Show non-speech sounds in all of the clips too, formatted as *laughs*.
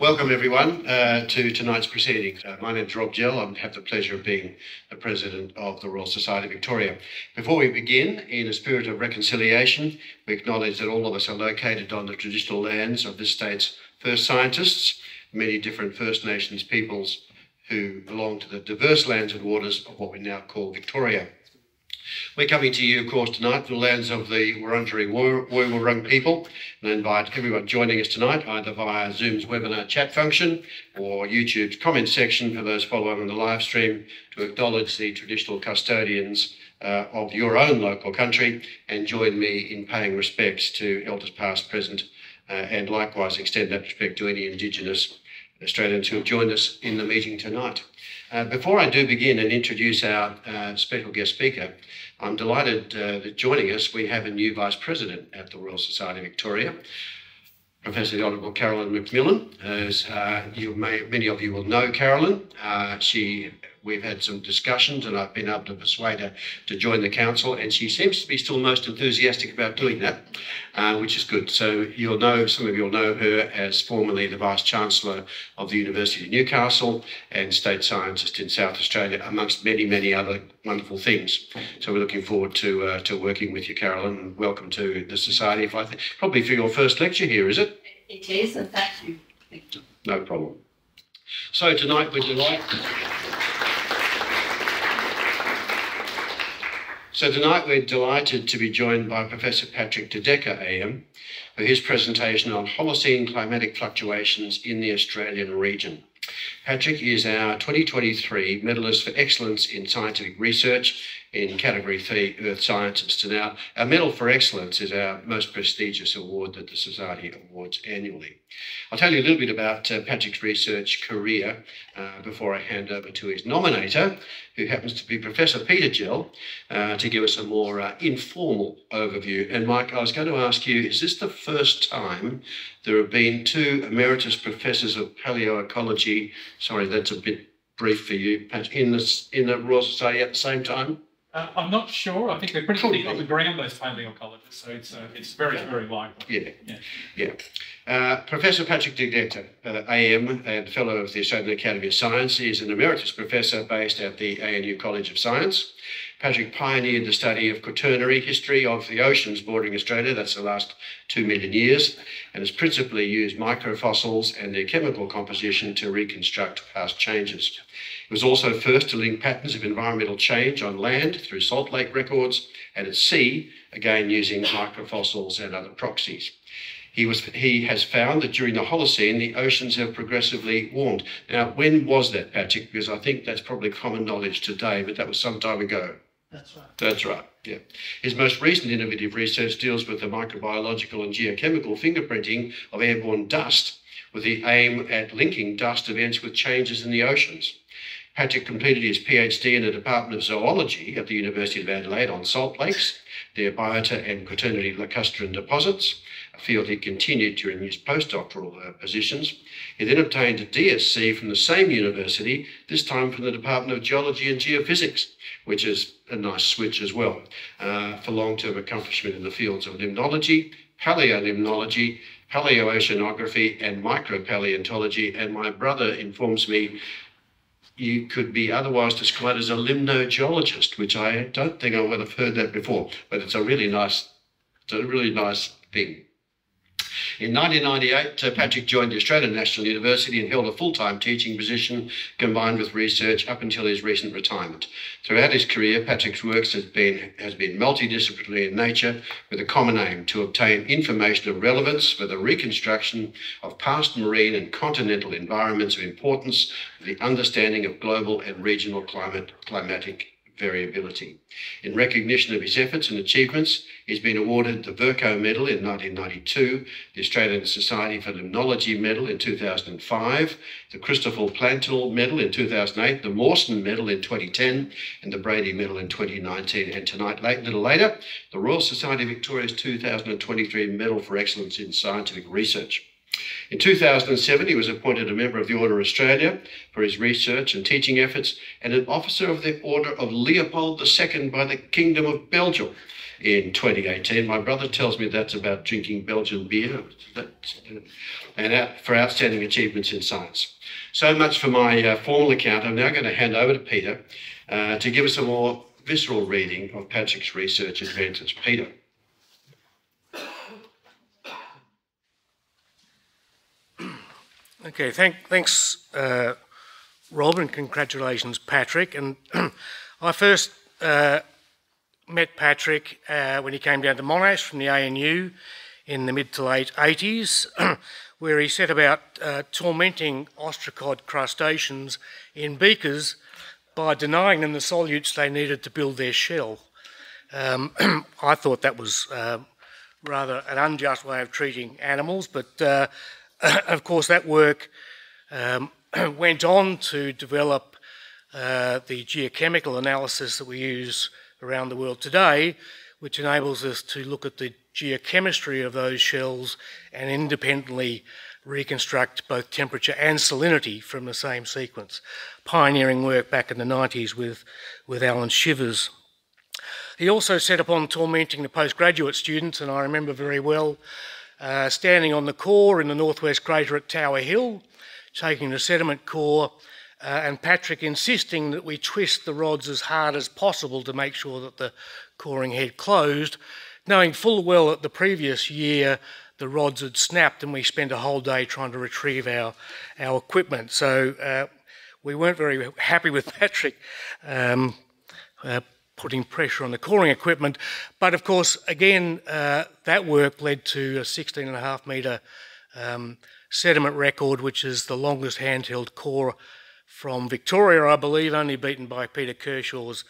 Welcome, everyone, uh, to tonight's proceedings. Uh, my name is Rob Gell. I have the pleasure of being the President of the Royal Society of Victoria. Before we begin, in a spirit of reconciliation, we acknowledge that all of us are located on the traditional lands of this state's first scientists, many different First Nations peoples who belong to the diverse lands and waters of what we now call Victoria. We're coming to you, of course, tonight from the lands of the Wurundjeri Woi people, and I invite everyone joining us tonight either via Zoom's webinar chat function or YouTube's comment section for those following on the live stream to acknowledge the traditional custodians uh, of your own local country and join me in paying respects to elders past, present, uh, and likewise extend that respect to any Indigenous Australians who have joined us in the meeting tonight. Uh, before I do begin and introduce our uh, special guest speaker, I'm delighted uh, that joining us we have a new Vice President at the Royal Society of Victoria, Professor the Honourable Carolyn McMillen. As uh, you may, many of you will know Carolyn, uh, she we've had some discussions and I've been able to persuade her to join the council and she seems to be still most enthusiastic about doing that, uh, which is good. So you'll know, some of you will know her as formerly the Vice Chancellor of the University of Newcastle and State Scientist in South Australia, amongst many, many other wonderful things. So we're looking forward to uh, to working with you, Carolyn, and welcome to the Society. If I th- probably for your first lecture here, is it? It is, and thank you. Thank you. No problem. So tonight we're delighted. So tonight we're delighted to be joined by Professor Patrick De Deckker AM for his presentation on Holocene climatic fluctuations in the Australian region. Patrick is our 2023 Medalist for Excellence in Scientific Research in Category 3 Earth Sciences. And now, our Medal for Excellence is our most prestigious award that the Society awards annually. I'll tell you a little bit about uh, Patrick's research career uh, before I hand over to his nominator, who happens to be Professor Peter Gell, uh, to give us a more uh, informal overview. And Mike, I was going to ask you, is this the first time there have been two emeritus professors of paleoecology? Sorry, that's a bit brief for you, in the, in the Royal Society at the same time? Uh, I'm not sure. I think they're pretty thick on the ground, those paleoecologists, so it's, uh, it's very, very likely. Yeah, yeah. yeah. Uh, Professor Patrick Deckker, uh, AM and Fellow of the Australian Academy of Science, is an emeritus professor based at the ANU College of Science. Patrick pioneered the study of quaternary history of the oceans bordering Australia, that's the last two million years, and has principally used microfossils and their chemical composition to reconstruct past changes. It was also first to link patterns of environmental change on land through salt lake records and at sea, again using microfossils and other proxies. He, was, he has found that during the Holocene, the oceans have progressively warmed. Now, when was that, Patrick? Because I think that's probably common knowledge today, but that was some time ago. That's right. That's right, yeah. His most recent innovative research deals with the microbiological and geochemical fingerprinting of airborne dust with the aim at linking dust events with changes in the oceans. Patrick completed his PhD in the Department of Zoology at the University of Adelaide on salt lakes, their biota and quaternary lacustrine deposits, a field he continued during his postdoctoral uh, positions. He then obtained a DSc from the same university, this time from the Department of Geology and Geophysics, which is a nice switch as well, uh, for long-term accomplishment in the fields of limnology, paleolimnology, paleoceanography, and micropaleontology. And my brother informs me you could be otherwise described as a limnogeologist, which I don't think I would have heard that before, but it's a really nice, it's a really nice thing. In 1998, uh, Patrick joined the Australian National University and held a full-time teaching position combined with research up until his recent retirement. Throughout his career, Patrick's works has been, has been multidisciplinary in nature with a common aim to obtain information of relevance for the reconstruction of past marine and continental environments of importance for the understanding of global and regional climate, climatic variability. In recognition of his efforts and achievements, he's been awarded the Verco Medal in 1992, the Australian Society for Limnology Medal in 2005, the Christopher Plantin Medal in 2008, the Mawson Medal in 2010, and the Brady Medal in 2019. And tonight, little later, the Royal Society of Victoria's 2023 Medal for Excellence in Scientific Research. In 2007, he was appointed a member of the Order of Australia for his research and teaching efforts and an officer of the Order of Leopold II by the Kingdom of Belgium. in 2018. My brother tells me that's about drinking Belgian beer and out, for outstanding achievements in science. So much for my uh, formal account. I'm now going to hand over to Peter uh, to give us a more visceral reading of Patrick's research advances. Peter. Okay, thank, thanks, uh, Rob, and congratulations, Patrick. And *clears throat* I first uh, met Patrick uh, when he came down to Monash from the ANU in the mid to late 80s, *clears throat* where he set about uh, tormenting ostracod crustaceans in beakers by denying them the solutes they needed to build their shell. Um, *clears throat* I thought that was uh, rather an unjust way of treating animals, but uh, *coughs* of course that work um, *coughs* went on to develop uh, the geochemical analysis that we use around the world today, which enables us to look at the geochemistry of those shells and independently reconstruct both temperature and salinity from the same sequence. Pioneering work back in the 90s with, with Allan Chivas. He also set upon tormenting the postgraduate students, and I remember very well uh, standing on the core in the northwest crater at Tower Hill, taking the sediment core, uh, and Patrick insisting that we twist the rods as hard as possible to make sure that the coring head closed, knowing full well that the previous year the rods had snapped and we spent a whole day trying to retrieve our, our equipment. So uh, we weren't very happy with *laughs* Patrick um, uh, putting pressure on the coring equipment. But of course, again, uh, that work led to a 16 and a half metre um, sediment record, which is the longest handheld core from Victoria, I believe, only beaten by Peter Kershaw's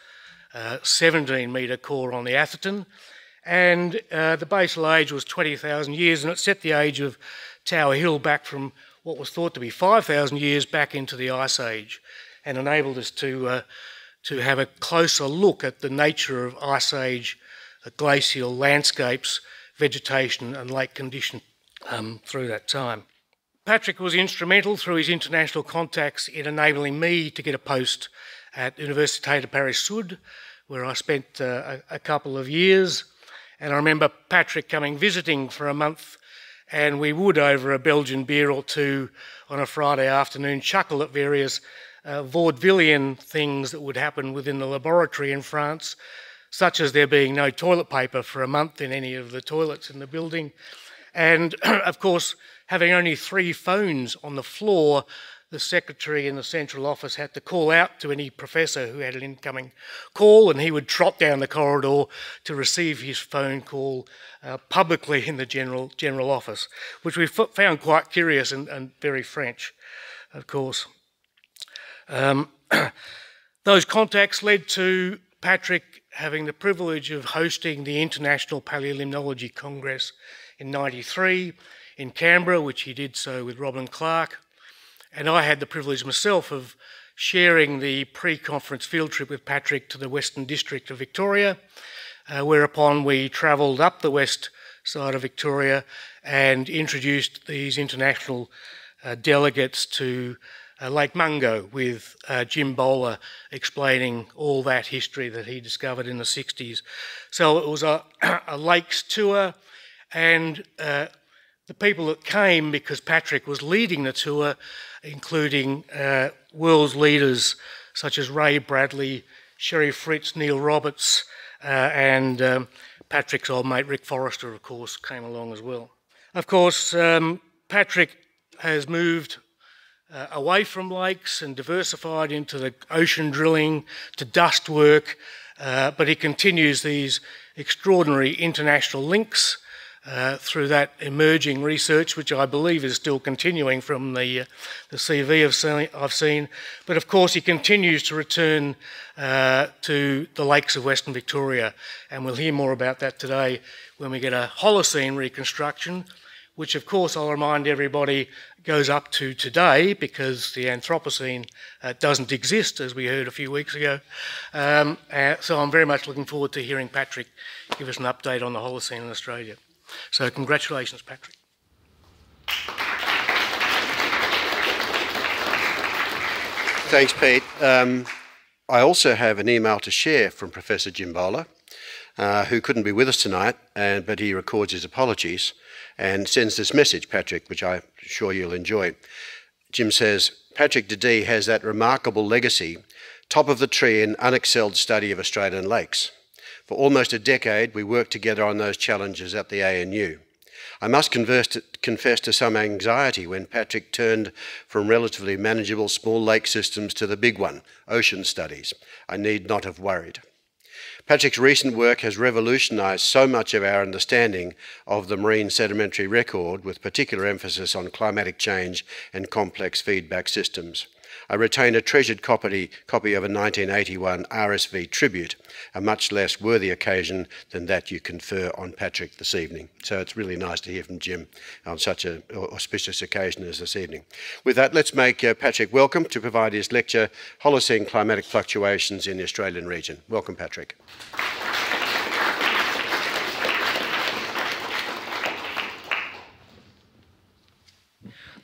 uh, 17 metre core on the Atherton. And uh, the basal age was 20,000 years, and it set the age of Tower Hill back from what was thought to be 5,000 years back into the Ice Age, and enabled us to, uh, to have a closer look at the nature of Ice Age glacial landscapes, vegetation, and lake condition um, through that time. Patrick was instrumental through his international contacts in enabling me to get a post at Université de Paris Sud, where I spent uh, a, a, couple of years. And I remember Patrick coming visiting for a month, and we would, over a Belgian beer or two on a Friday afternoon, chuckle at various uh, vaudevillian things that would happen within the laboratory in France, such as there being no toilet paper for a month in any of the toilets in the building. And *clears throat* of course, having only three phones on the floor, the secretary in the central office had to call out to any professor who had an incoming call, and he would trot down the corridor to receive his phone call uh, publicly in the general general office, which we found quite curious and, and very French, of course. Um, *clears throat* those contacts led to Patrick having the privilege of hosting the International Paleolimnology Congress in 93 in Canberra, which he did so with Robin Clark. And I had the privilege myself of sharing the pre conference field trip with Patrick to the Western District of Victoria, uh, whereupon we travelled up the west side of Victoria and introduced these international uh, delegates to uh, Lake Mungo with uh, Jim Bowler explaining all that history that he discovered in the 60s. So it was a, *clears throat* a lakes tour and uh, the people that came because Patrick was leading the tour, including uh, world leaders such as Ray Bradley, Sheri Fritz, Neil Roberts, uh, and um, Patrick's old mate Rick Forester, of course, came along as well. Of course, um, Patrick has moved uh, away from lakes and diversified into the ocean drilling, to dust work, uh, but he continues these extraordinary international links uh, through that emerging research, which I believe is still continuing from the, uh, the CV I've seen, I've seen, But of course, he continues to return uh, to the lakes of Western Victoria, and we'll hear more about that today when we get a Holocene reconstruction, which, of course, I'll remind everybody goes up to today because the Anthropocene uh, doesn't exist, as we heard a few weeks ago. Um, uh, so I'm very much looking forward to hearing Patrick give us an update on the Holocene in Australia. So congratulations, Patrick. Thanks, Pete. Um, I also have an email to share from Professor Jim Bowler. Uh, who couldn't be with us tonight, and, but he records his apologies and sends this message, Patrick, which I'm sure you'll enjoy. Jim says, Patrick Dee has that remarkable legacy, top of the tree in unexcelled study of Australian lakes. For almost a decade, we worked together on those challenges at the ANU. I must to, confess to some anxiety when Patrick turned from relatively manageable small lake systems to the big one, ocean studies. I need not have worried. Patrick's recent work has revolutionised so much of our understanding of the marine sedimentary record, with particular emphasis on climatic change and complex feedback systems. I retain a treasured copy, copy of a 1981 RSV tribute, a much less worthy occasion than that you confer on Patrick this evening. So it's really nice to hear from Jim on such an auspicious occasion as this evening. With that, let's make uh, Patrick welcome to provide his lecture, Holocene Climatic Fluctuations in the Australian Region. Welcome, Patrick.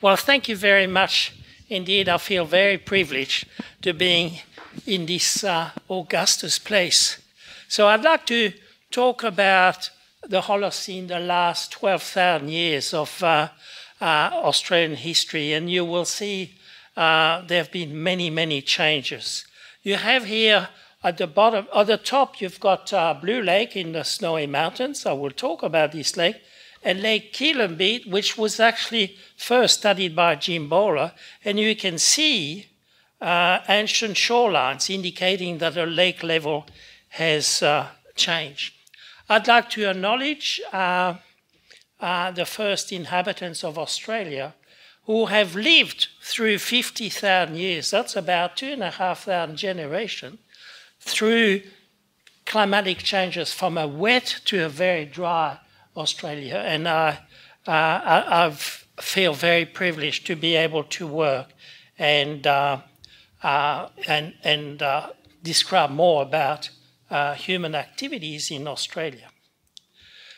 Well, thank you very much indeed, I feel very privileged to being in this uh, Augustus place. So I'd like to talk about the Holocene, the last 12,000 years of uh, uh, Australian history, and you will see uh, there have been many, many changes. You have here at the bottom, at the top, you've got uh, Blue Lake in the Snowy Mountains. I will talk about this lake and Lake Keilambete, which was actually first studied by Jim Bowler, and you can see uh, ancient shorelines indicating that the lake level has uh, changed. I'd like to acknowledge uh, uh the first inhabitants of Australia who have lived through 50,000 years, that's about two and a half thousand generations, through climatic changes from a wet to a very dry Australia, and I, I, I feel very privileged to be able to work and uh, uh, and and uh, describe more about human activities in Australia.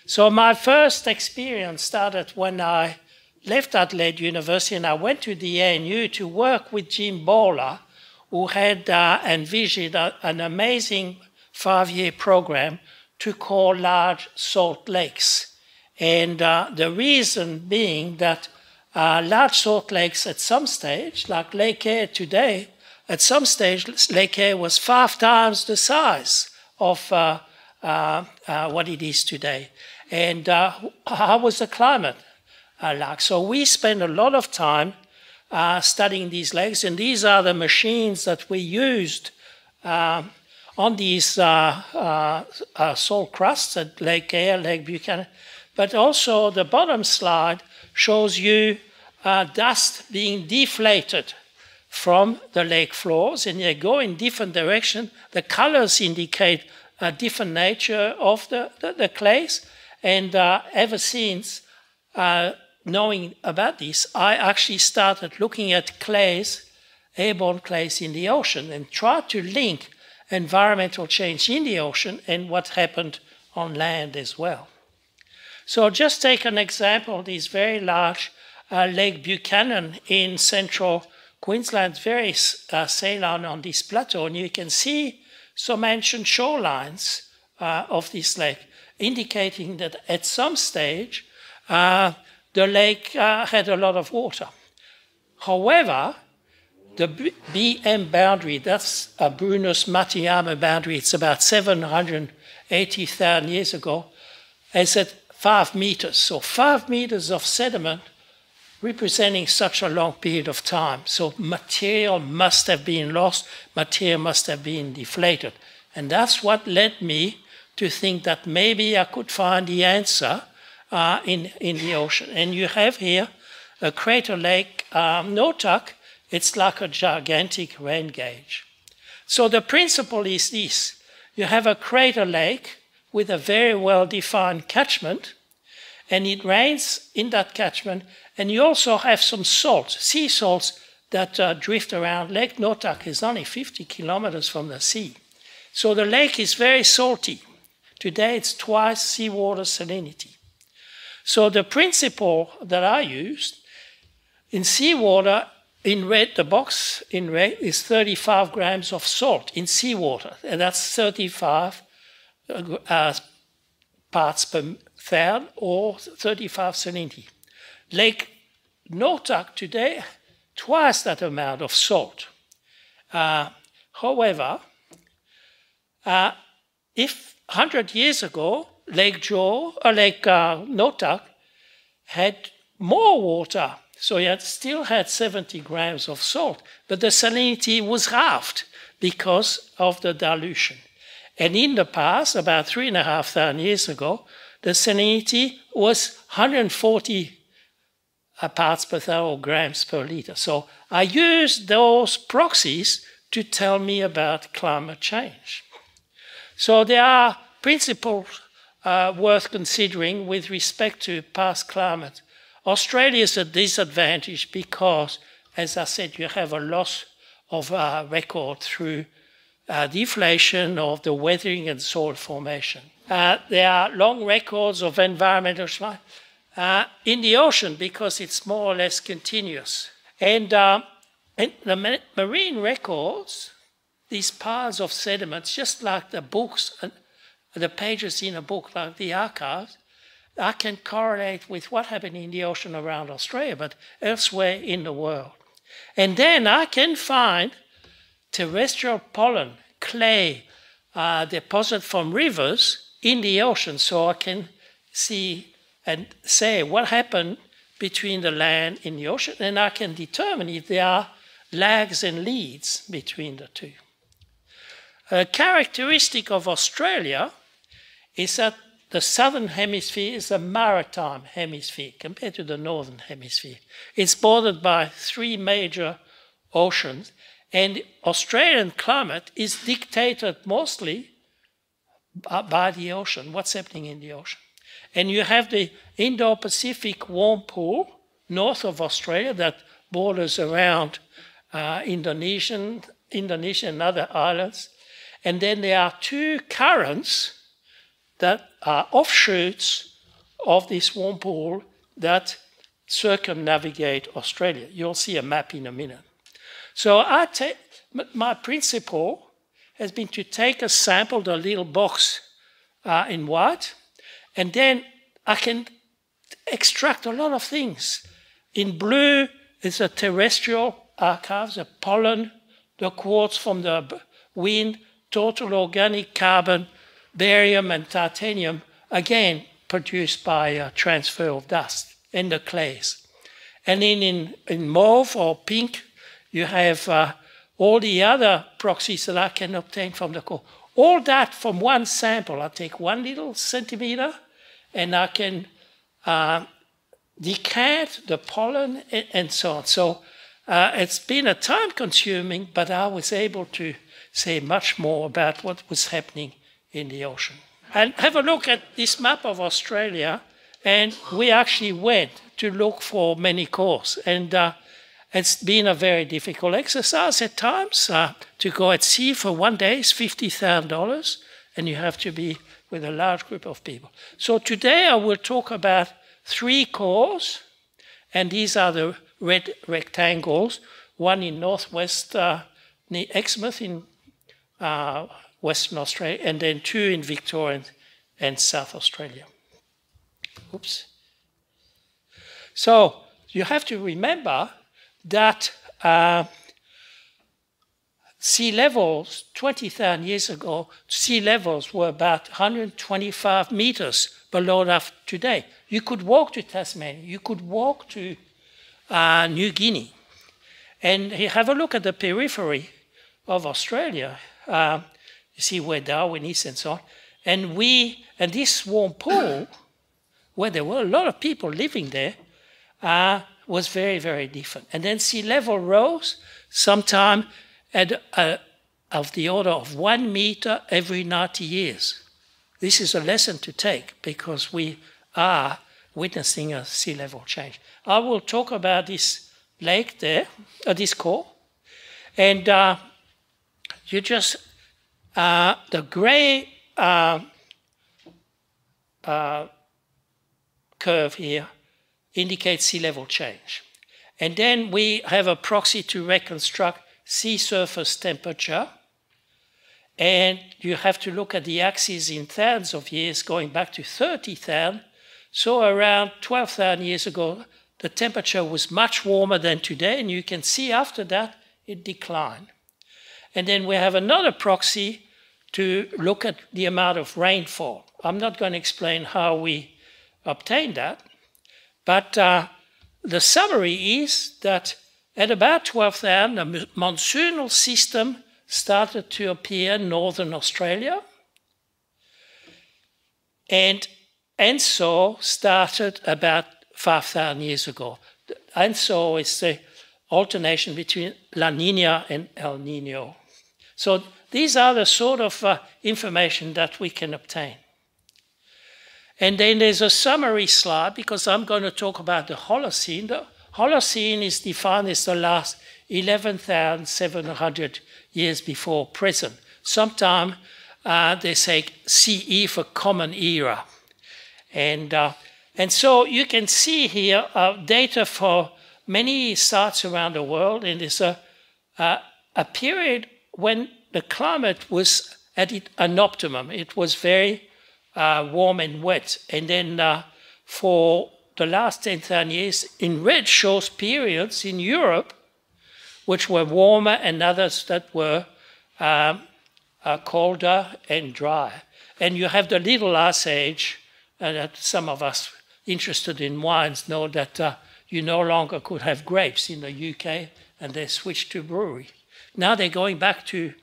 So my first experience started when I left Adelaide University and I went to the ANU to work with Jim Bowler, who had uh, envisioned a, an amazing five-year program to call large salt lakes. And uh, the reason being that uh, large salt lakes at some stage, like Lake Eyre today, at some stage, Lake Eyre was five times the size of uh, uh, uh what it is today. And uh, how was the climate like? So we spend a lot of time studying these lakes, and these are the machines that we used on these uh, uh, uh, salt crusts at Lake Eyre, Lake Buchanan. But also the bottom slide shows you dust being deflated from the lake floors and they go in different direction. The colors indicate a different nature of the, the, the clays. And uh, ever since uh, knowing about this, I actually started looking at clays, airborne clays in the ocean and tried to link environmental change in the ocean and what happened on land as well. So I'll just take an example, this very large uh, Lake Buchanan in central Queensland, very uh, saline on this plateau, and you can see some ancient shorelines uh, of this lake, indicating that at some stage uh, the lake uh, had a lot of water. However, the BM boundary, that's a Brunhes Matuyama boundary, it's about 780,000 years ago, is at five meters. So five meters of sediment representing such a long period of time. So material must have been lost, material must have been deflated. And that's what led me to think that maybe I could find the answer uh, in, in the ocean. And you have here a crater lake, um, Gnotuk, it's like a gigantic rain gauge. So the principle is this. You have a crater lake with a very well-defined catchment, and it rains in that catchment, and you also have some salt, sea salts that uh, drift around. Lake Gnotuk is only 50 kilometers from the sea. So the lake is very salty. Today it's twice seawater salinity. So the principle that I used in seawater in red, the box in red is 35 grams of salt in seawater, and that's 35 uh, parts per thousand or 35 salinity. Lake Gnotuk today, twice that amount of salt. Uh, however, uh, if 100 years ago, Lake Joe, or Lake uh, Gnotuk had more water, so it still had 70 grams of salt, but the salinity was halved because of the dilution. And in the past, about three and a half thousand years ago, the salinity was 140 uh, parts per thousand grams per liter. So I used those proxies to tell me about climate change. So there are principles uh, worth considering with respect to past climate. Australia is a disadvantage because, as I said, you have a loss of uh, record through uh, deflation of the weathering and soil formation. Uh, there are long records of environmental uh, in the ocean because it's more or less continuous. And, uh, and the marine records, these piles of sediments, just like the books and the pages in a book like the archives, I can correlate with what happened in the ocean around Australia, but elsewhere in the world. And then I can find terrestrial pollen, clay, uh, deposit from rivers in the ocean, so I can see and say what happened between the land and the ocean, and I can determine if there are lags and leads between the two. A characteristic of Australia is that the southern hemisphere is a maritime hemisphere compared to the northern hemisphere. It's bordered by three major oceans, and Australian climate is dictated mostly by the ocean, what's happening in the ocean. And you have the Indo-Pacific warm pool north of Australia that borders around uh, Indonesian, Indonesia and other islands. And then there are two currents that are offshoots of this warm pool that circumnavigate Australia. You'll see a map in a minute. So I take my principle has been to take a sample, the little box uh, in white, and then I can extract a lot of things. In blue is a terrestrial archives, the pollen, the quartz from the wind, total organic carbon, barium and titanium, again produced by uh, transfer of dust in the clays. And then in, in mauve or pink, you have uh, all the other proxies that I can obtain from the core. All that from one sample. I take one little centimeter and I can uh, decant the pollen and, and so on. So uh, it's been a time consuming, but I was able to say much more about what was happening in the ocean. And have a look at this map of Australia, and we actually went to look for many cores. And uh, it's been a very difficult exercise at times. Uh, to go at sea for one day is $50,000, and you have to be with a large group of people. So today I will talk about three cores, and these are the red rectangles, one in northwest uh, near Exmouth in uh, Western Australia, and then two in Victoria and South Australia. Oops. So you have to remember that uh, sea levels 20,000 years ago, sea levels were about 125 meters below that today. You could walk to Tasmania, you could walk to uh, New Guinea, and have a look at the periphery of Australia. Uh, you see where Darwin is and so on. And we, and this warm pool, where there were a lot of people living there, uh, was very, very different. And then sea level rose sometime at uh, of the order of one meter every 90 years. This is a lesson to take because we are witnessing a sea level change. I will talk about this lake there, uh, this core, and uh, you just uh, the gray uh, uh, curve here indicates sea level change. And then we have a proxy to reconstruct sea surface temperature. And you have to look at the axis in thousands of years, going back to 30,000. So around 12,000 years ago, the temperature was much warmer than today, and you can see after that it declined. And then we have another proxy to look at the amount of rainfall. I'm not going to explain how we obtain that, but uh, the summary is that at about 12,000, a monsoonal system started to appear in northern Australia. And ENSO started about 5,000 years ago. ENSO is the alternation between La Nina and El Nino. So these are the sort of uh, information that we can obtain. And then there's a summary slide because I'm going to talk about the Holocene. The Holocene is defined as the last 11,700 years before present. Sometimes uh, they say CE for Common Era. And, uh, and so you can see here uh, data for many sites around the world, and there's a, a period when the climate was at an optimum. It was very uh, warm and wet. And then uh, for the last 10,000 years, in red shows periods in Europe which were warmer and others that were um, uh, colder and dry. And you have the Little Ice Age, and that some of us interested in wines know that uh, you no longer could have grapes in the UK, and they switched to brewery. Now they're going back to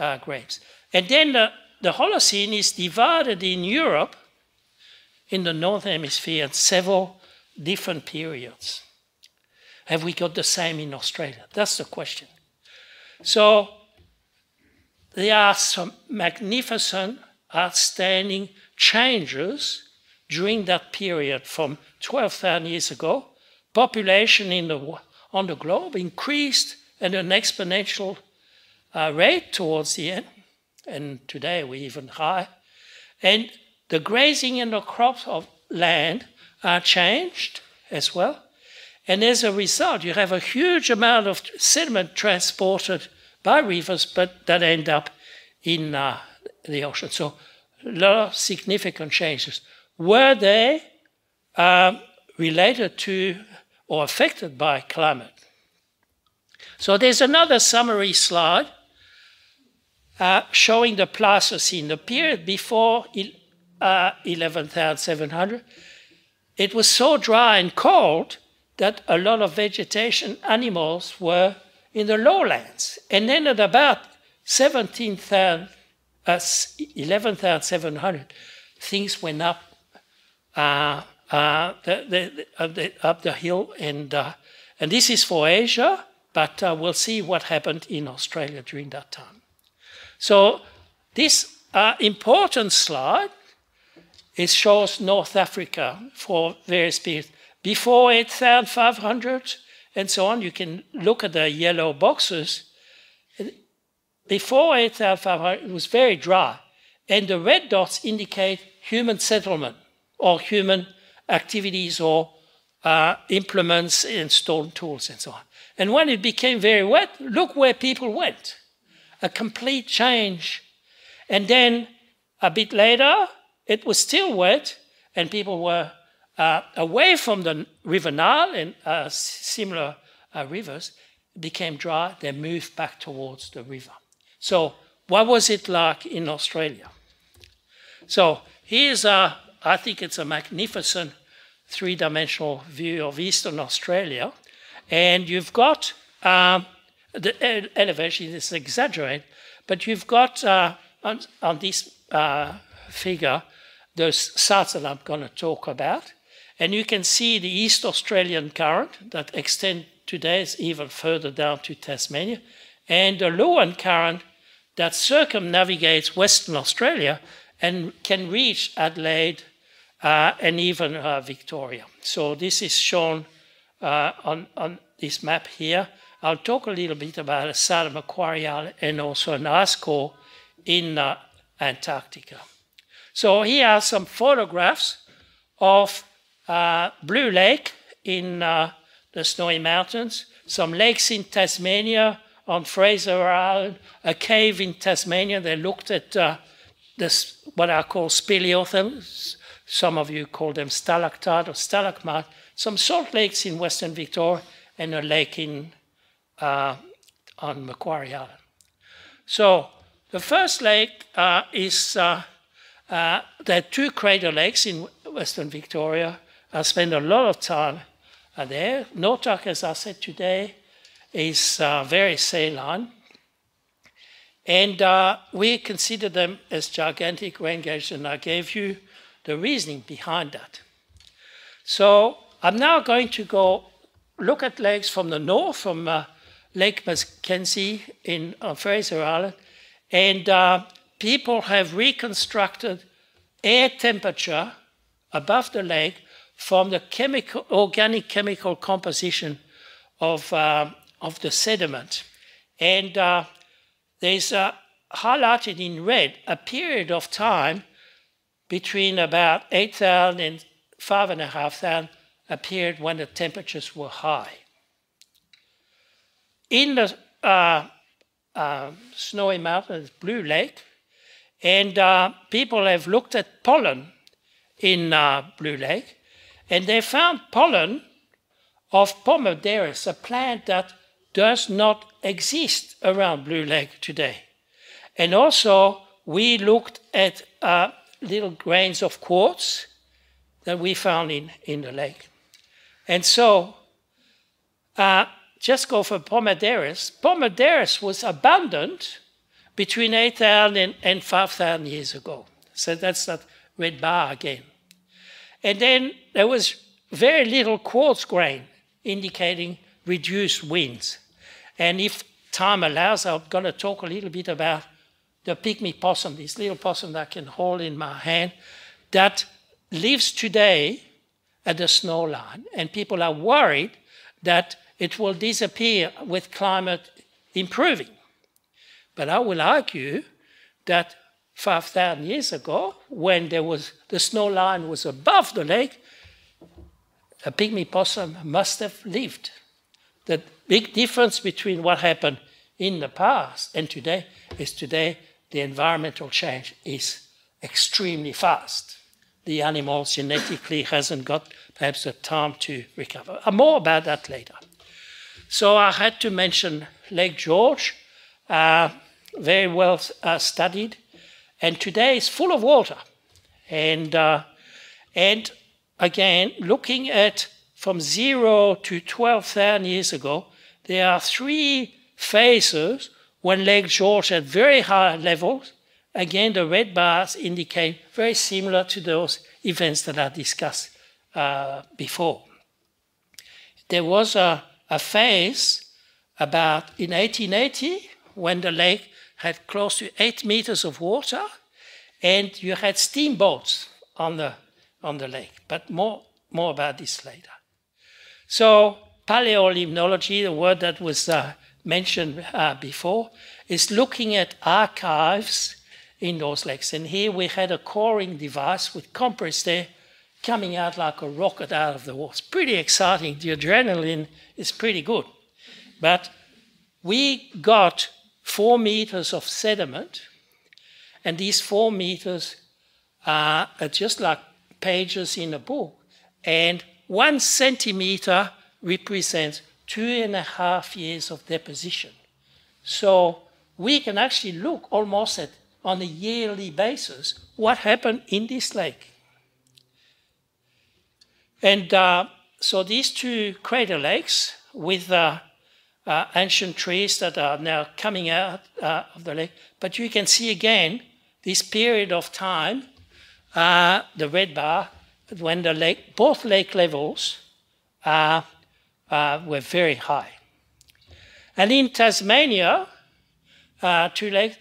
uh, grapes. And then the, the Holocene is divided in Europe, in the Northern Hemisphere, in several different periods. Have we got the same in Australia? That's the question. So there are some magnificent, outstanding changes during that period from 12,000 years ago. Population in the, on the globe increased at an exponential rate towards the end, and today we're even high. And the grazing and the crops of land are changed as well. And as a result, you have a huge amount of sediment transported by rivers, but that end up in uh, the ocean. So, a lot of significant changes. Were they um, related to or affected by climate? So, there's another summary slide uh, showing the Pleistocene, the period before uh, 11,700. It was so dry and cold that a lot of vegetation animals were in the lowlands. And then at about 17,000, uh, 11,700, things went up uh, uh, the, the, up, the, up the hill. And, uh, and this is for Asia, but uh, we'll see what happened in Australia during that time. So this uh, important slide, it shows North Africa for various periods before 8,500 and so on. You can look at the yellow boxes. Before 8,500, it was very dry. And the red dots indicate human settlement or human activities or uh, implements and stone tools and so on. And when it became very wet, look where people went. A complete change. And then a bit later, it was still wet and people were uh, away from the River Nile and uh, similar uh, rivers became dry, they moved back towards the river. So, what was it like in Australia? So, here's a, I think it's a magnificent three dimensional view of Eastern Australia. And you've got um, the elevation is exaggerated, but you've got uh, on, on, this uh, figure those sites that I'm going to talk about. And you can see the East Australian current that extends today is even further down to Tasmania, and the Leeuwin current that circumnavigates Western Australia and can reach Adelaide uh, and even uh, Victoria. So this is shown uh, on, on this map here. I'll talk a little bit about Asada Macquarie Island and also an core in uh, Antarctica. So here are some photographs of uh, Blue Lake in uh, the Snowy Mountains, some lakes in Tasmania on Fraser Island, a cave in Tasmania. They looked at uh, this, what I call speleothems. Some of you call them stalactite or stalagmite. Some salt lakes in Western Victoria and a lake in uh, on Macquarie Island. So the first lake uh, is uh, uh, there are two crater lakes in Western Victoria. I spend a lot of time there. Gnotuk, as I said today, is uh, very saline. And uh, we consider them as gigantic rain gauges, and I gave you the reasoning behind that. So I'm now going to go look at lakes from the north, from uh, Lake Mackenzie in uh, Fraser Island, and uh, people have reconstructed air temperature above the lake from the chemical, organic chemical composition of, uh, of the sediment. And uh, there's uh, highlighted in red a period of time between about 8,000 and 5,500, a period when the temperatures were high. In the uh, uh, Snowy Mountains, Blue Lake, and uh, people have looked at pollen in Blue Lake, and they found pollen of Pomaderris, a plant that does not exist around Blue Lake today. And also, we looked at uh, little grains of quartz that we found in, in the lake. And so, uh, just go for Pomaderris. Pomaderris was abundant between 8,000 and 5,000 years ago. So that's that red bar again. And then there was very little quartz grain indicating reduced winds. And if time allows, I'm going to talk a little bit about the pygmy possum, this little possum that I can hold in my hand, that lives today at the snow line. And people are worried that it will disappear with climate improving. But I will argue that 5,000 years ago, when there was, the snow line was above the lake, a pygmy possum must have lived. The big difference between what happened in the past and today is today the environmental change is extremely fast. The animal genetically hasn't got perhaps the time to recover. Uh, more about that later. So I had to mention Lake George, uh, very well uh, studied and today is full of water. And, uh, and again, looking at from zero to 12,000 years ago, there are three phases when Lake George had very high levels. Again, the red bars indicate very similar to those events that I discussed uh, before. There was a, a phase about in 1880 when the lake had close to eight meters of water, and you had steamboats on the, on the lake. But more, more about this later. So, paleolimnology, the word that was uh, mentioned uh, before, is looking at archives in those lakes. And here we had a coring device with compressed air coming out like a rocket out of the wall. It's pretty exciting. The adrenaline is pretty good. But we got four meters of sediment, and these four meters are just like pages in a book, and one centimeter represents two and a half years of deposition. So we can actually look almost at on a yearly basis what happened in this lake. And uh, so these two crater lakes with uh, uh, ancient trees that are now coming out uh, of the lake. But you can see again this period of time, uh, the red bar, when the lake, both lake levels uh, were very high. And in Tasmania, two lakes,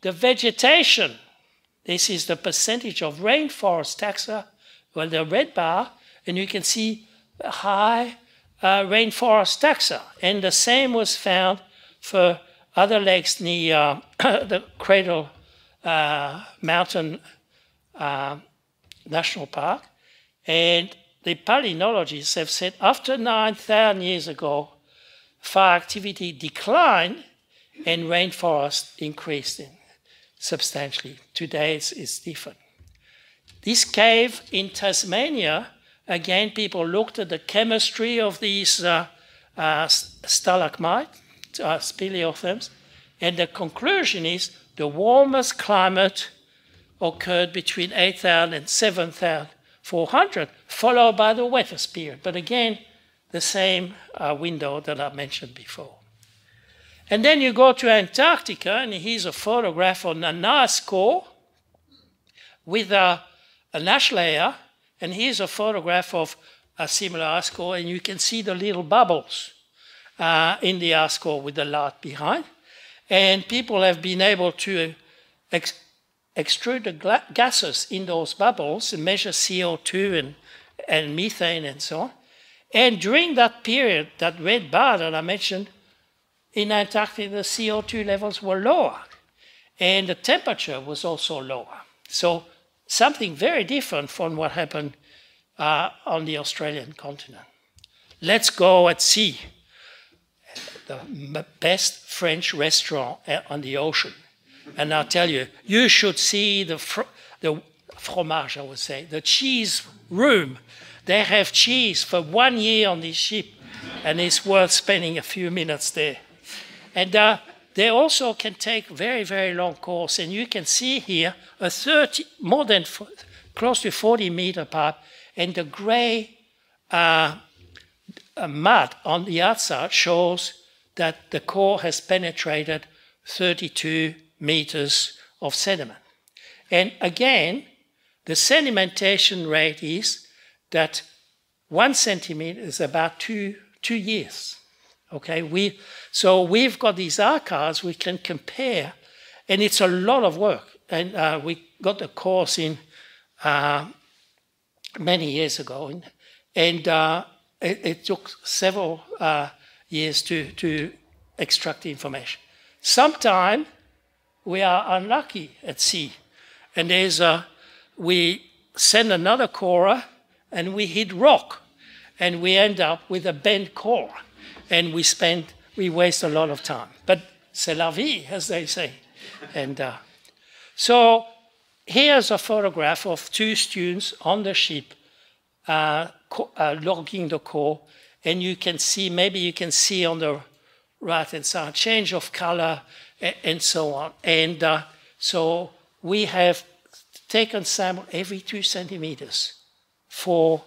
the vegetation, this is the percentage of rainforest taxa, well, the red bar, and you can see high uh, rainforest taxa. And the same was found for other lakes near uh, *coughs* the Cradle uh, Mountain uh, National Park. And the palynologists have said after 9,000 years ago, fire activity declined and rainforest increased in substantially. Today it's, it's different. This cave in Tasmania, again, people looked at the chemistry of these uh, uh, stalagmite, uh, speleothems, and the conclusion is the warmest climate occurred between 8,000 and 7,400, followed by the wettest period. But again, the same uh, window that I mentioned before. And then you go to Antarctica, and here's a photograph on an ice core with a, an ash layer, and here's a photograph of a similar core, and you can see the little bubbles uh, in the core with the light behind. And people have been able to ex extrude the gases in those bubbles and measure CO2 and, and methane and so on. And during that period, that red bar that I mentioned, in Antarctica, the CO2 levels were lower and the temperature was also lower. So something very different from what happened uh, on the Australian continent. Let's go at sea. The best French restaurant uh, on the ocean. And I'll tell you, you should see the, fr the fromage, I would say, the cheese room. They have cheese for one year on this ship, and it's worth spending a few minutes there. And uh, they also can take very, very long cores. And you can see here a 30, more than close to 40 meter pipe, and the gray uh, uh, mud on the outside shows that the core has penetrated 32 meters of sediment. And again, the sedimentation rate is that one centimeter is about two, two years. Okay, we, so we've got these archives we can compare, and it's a lot of work. And uh, we got the cores in uh, many years ago, and, and uh, it, it, took several uh, years to, to extract the information. Sometimes we are unlucky at sea, and there's a, we send another core and we hit rock, and we end up with a bent core and we spend, we waste a lot of time. But c'est la vie, as they say. and uh, so here's a photograph of two students on the ship uh, uh, logging the core, and you can see, maybe you can see on the right hand side, change of color and so on. And uh, so we have taken sample every two centimeters for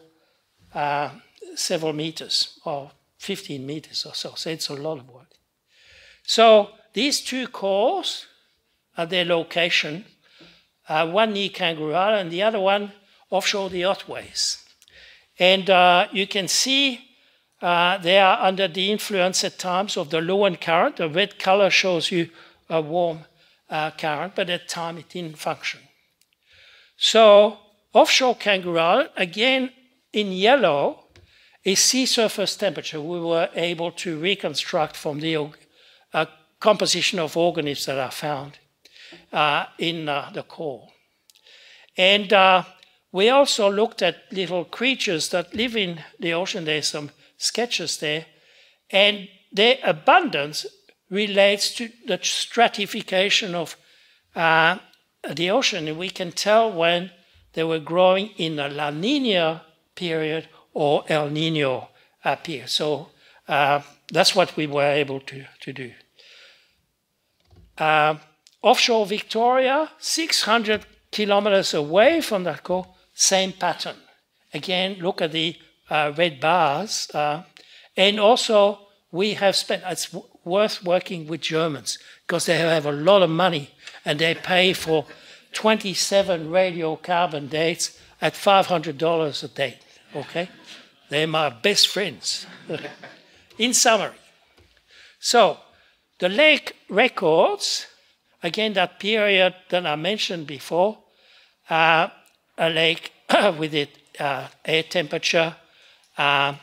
uh, several meters or 15 meters or so. So it's a lot of work. So these two cores at their location, uh, one near Kangaroo Island and the other one offshore the Otways. And uh, you can see uh, they are under the influence at times of the Leeuwin current. The red color shows you a warm uh, current, but at time it didn't function. So offshore Kangaroo Island, again in yellow, a sea surface temperature we were able to reconstruct from the uh, composition of organisms that are found uh, in uh, the core. And uh, we also looked at little creatures that live in the ocean. There's some sketches there. And their abundance relates to the stratification of uh, the ocean. And we can tell when they were growing in a La Nina period or El Nino appear. So uh, that's what we were able to, to do. Uh, offshore Victoria, 600 kilometers away from core, same pattern. Again, look at the uh, red bars. Uh, and also, we have spent, it's worth working with Germans because they have a lot of money and they pay for 27 radiocarbon dates at $500 a date. Okay? They're my best friends. *laughs* In summary, so the lake records, again, that period that I mentioned before, uh, a lake *coughs* with it, uh, air temperature, uh,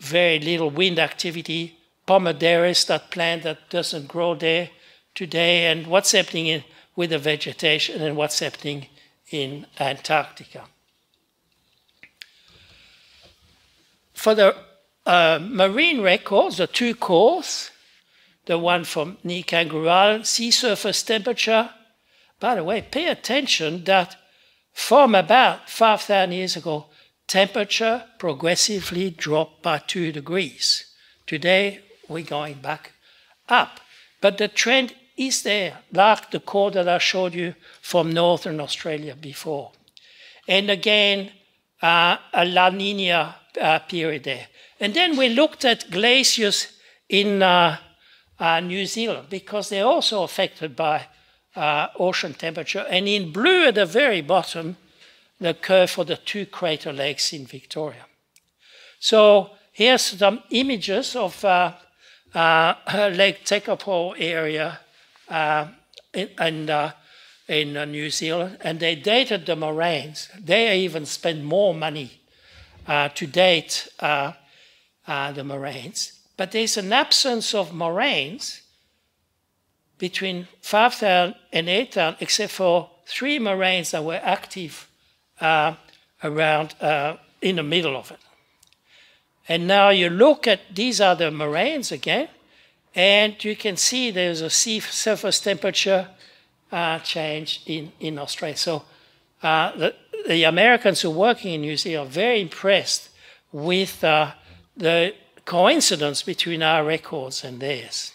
very little wind activity, Pomaderris, that plant that doesn't grow there today, and what's happening in, with the vegetation and what's happening in Antarctica. For the uh, marine records, the two cores, the one from Kangaroo Island, sea surface temperature. By the way, pay attention that from about 5,000 years ago, temperature progressively dropped by two degrees. Today, we're going back up. But the trend is there, like the core that I showed you from northern Australia before. And again, uh, a La Nina uh, period there. And then we looked at glaciers in uh, uh New Zealand because they're also affected by uh, ocean temperature. And in blue at the very bottom, the curve for the two crater lakes in Victoria. So here's some images of uh, *laughs* Lake Tekapo area uh, in, in, uh, in uh, New Zealand, and they dated the moraines. They even spent more money to date the moraines. But there's an absence of moraines between 5,000 and 8,000, except for three moraines that were active uh, around uh, in the middle of it. And now you look at these the moraines again, and you can see there's a sea surface temperature uh, change in, in Australia. So uh, the, the, Americans who are working in New Zealand are very impressed with uh, the coincidence between our records and theirs.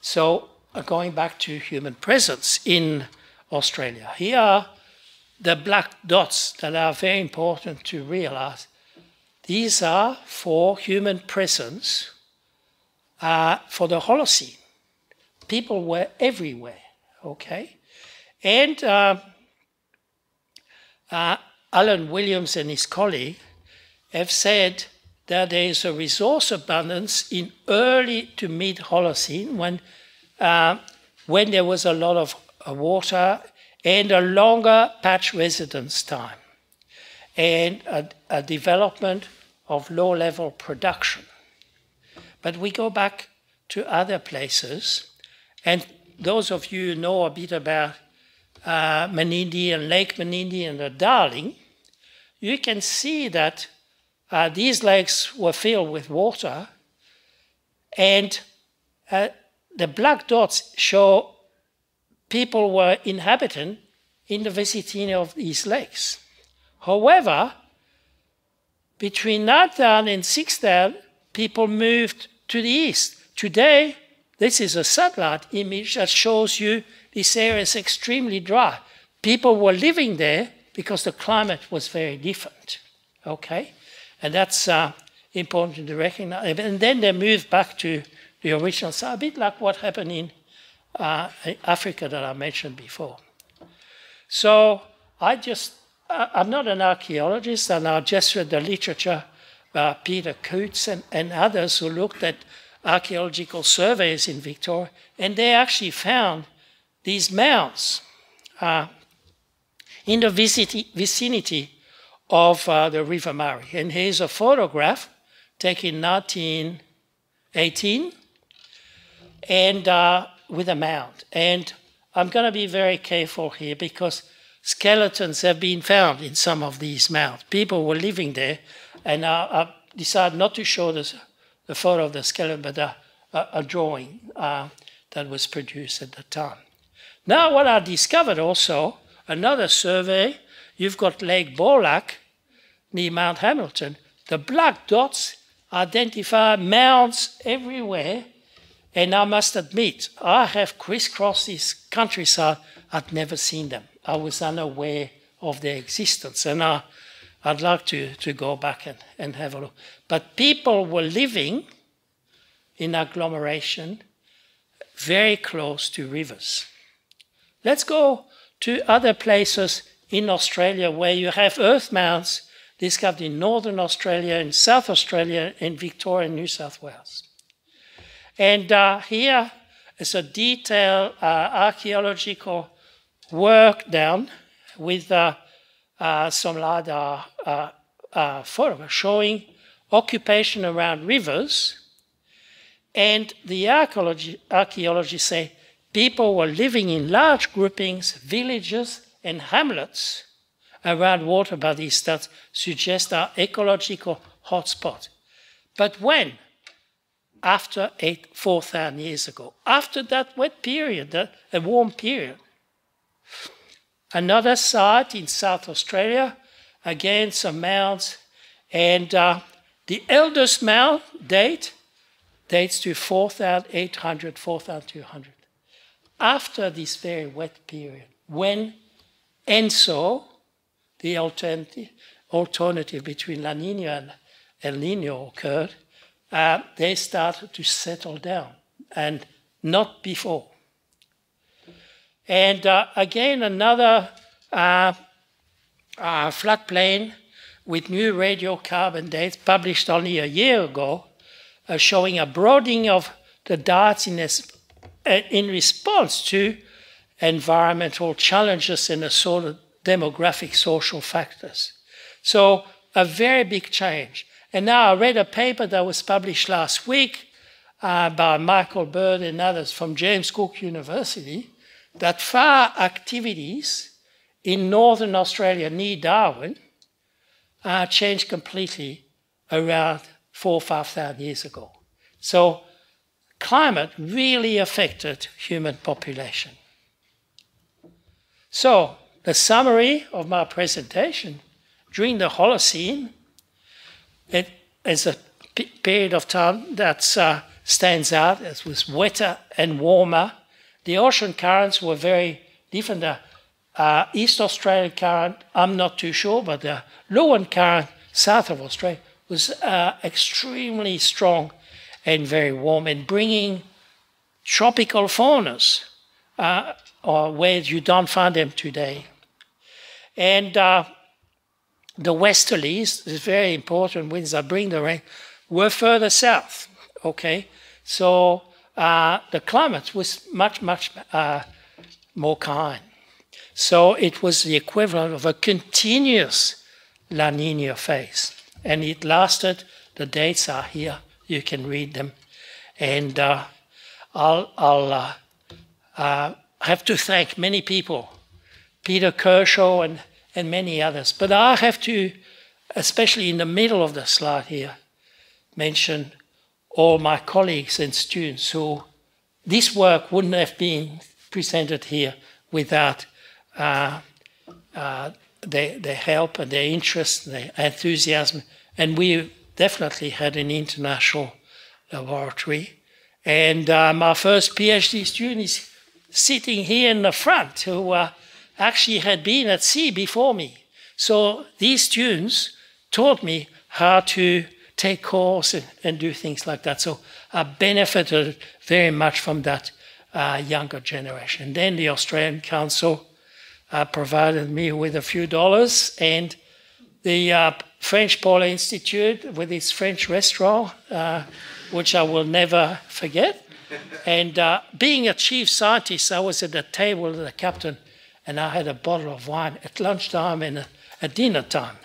So uh, going back to human presence in Australia, here are the black dots that are very important to realize. These are for human presence uh, for the Holocene. People were everywhere, okay? And uh, uh, Alan Williams and his colleague have said that there is a resource abundance in early to mid Holocene when, uh, when there was a lot of uh, water and a longer patch residence time and a, a development of low level production. But we go back to other places, and those of you who know a bit about uh, Menindee and Lake Menindee and the Darling, you can see that uh, these lakes were filled with water, and uh, the black dots show people were inhabiting in the vicinity of these lakes. However, between 9,000 and 6,000, people moved to the east. Today, this is a satellite image that shows you this area is extremely dry. People were living there because the climate was very different. Okay? And that's uh, important to recognize. And then they moved back to the original site, a bit like what happened in uh, Africa that I mentioned before. So I just, I'm not an archaeologist, and I just read the literature uh, Peter Coutts and, and others who looked at archaeological surveys in Victoria, and they actually found these mounds uh, in the vicinity of uh, the River Murray. And here's a photograph taken in 1918 and uh, with a mound. And I'm going to be very careful here because skeletons have been found in some of these mounds. People were living there and I, I decided not to show this, the photo of the skeleton, but a, a, a drawing uh, that was produced at the time. Now, what I discovered also, another survey, you've got Lake Bolac near Mount Hamilton. The black dots identify mounds everywhere, and I must admit, I have crisscrossed this countryside. I'd never seen them. I was unaware of their existence, and I I'd like to, to go back and, and have a look. But people were living in agglomeration very close to rivers. Let's go to other places in Australia where you have earth mounds discovered in northern Australia, in South Australia, in Victoria New South Wales. And uh, here is a detailed uh, archaeological work done with uh, uh, some LiDAR uh, uh, photographs showing occupation around rivers. And the archaeologists say people were living in large groupings, villages, and hamlets around water bodies that suggest our ecological hotspot. But when after eight, 4,000 years ago, after that wet period, a, a warm period. Another site in South Australia, again some mounds, and uh, the eldest mound date dates to 4,800, 4,200. After this very wet period, when ENSO, the alternative, alternative between La Nina and El Nino occurred, uh, they started to settle down, and not before. And uh, again, another uh, uh, with new radiocarbon dates published only a year ago, uh, showing a broadening of the darts in, in response to environmental challenges and of demographic social factors. So a very big change. And now I read a paper that was published last week uh, by Michael Bird and others from James Cook University that fire activities in northern Australia near Darwin uh, changed completely around four or five thousand years ago. So climate really affected human population. So the summary of my presentation during the Holocene, it is a period of time that uh, stands out. It was wetter and warmer. The ocean currents were very different. The uh, East Australian current, I'm not too sure, but the Leeuwin current south of Australia was uh, extremely strong and very warm and bringing tropical faunas uh, or where you don't find them today. And uh, the westerlies, is very important winds that bring the rain, were further south. Okay, so uh, the climate was much, much uh, more kind. So it was the equivalent of a continuous La Nina phase. And it lasted, the dates are here, you can read them. And uh, I'll, I'll uh, uh, have to thank many people, Peter Kershaw and, and many others. But I have to, especially in the middle of the slide here, mention all my colleagues and students who this work wouldn't have been presented here without uh, uh, their, their help and their interest and their enthusiasm. And we definitely had an international laboratory. And uh, my first PhD student is sitting here in the front who uh, actually had been at sea before me. So these students taught me how to take cores and, and do things like that. So I benefited very much from that uh, younger generation. Then the Australian Council uh, provided me with a few dollars, and the uh, French Polar Institute with its French restaurant, uh, which I will never forget. And uh, being a chief scientist, I was at the table with the captain, and I had a bottle of wine at lunchtime and at dinner time.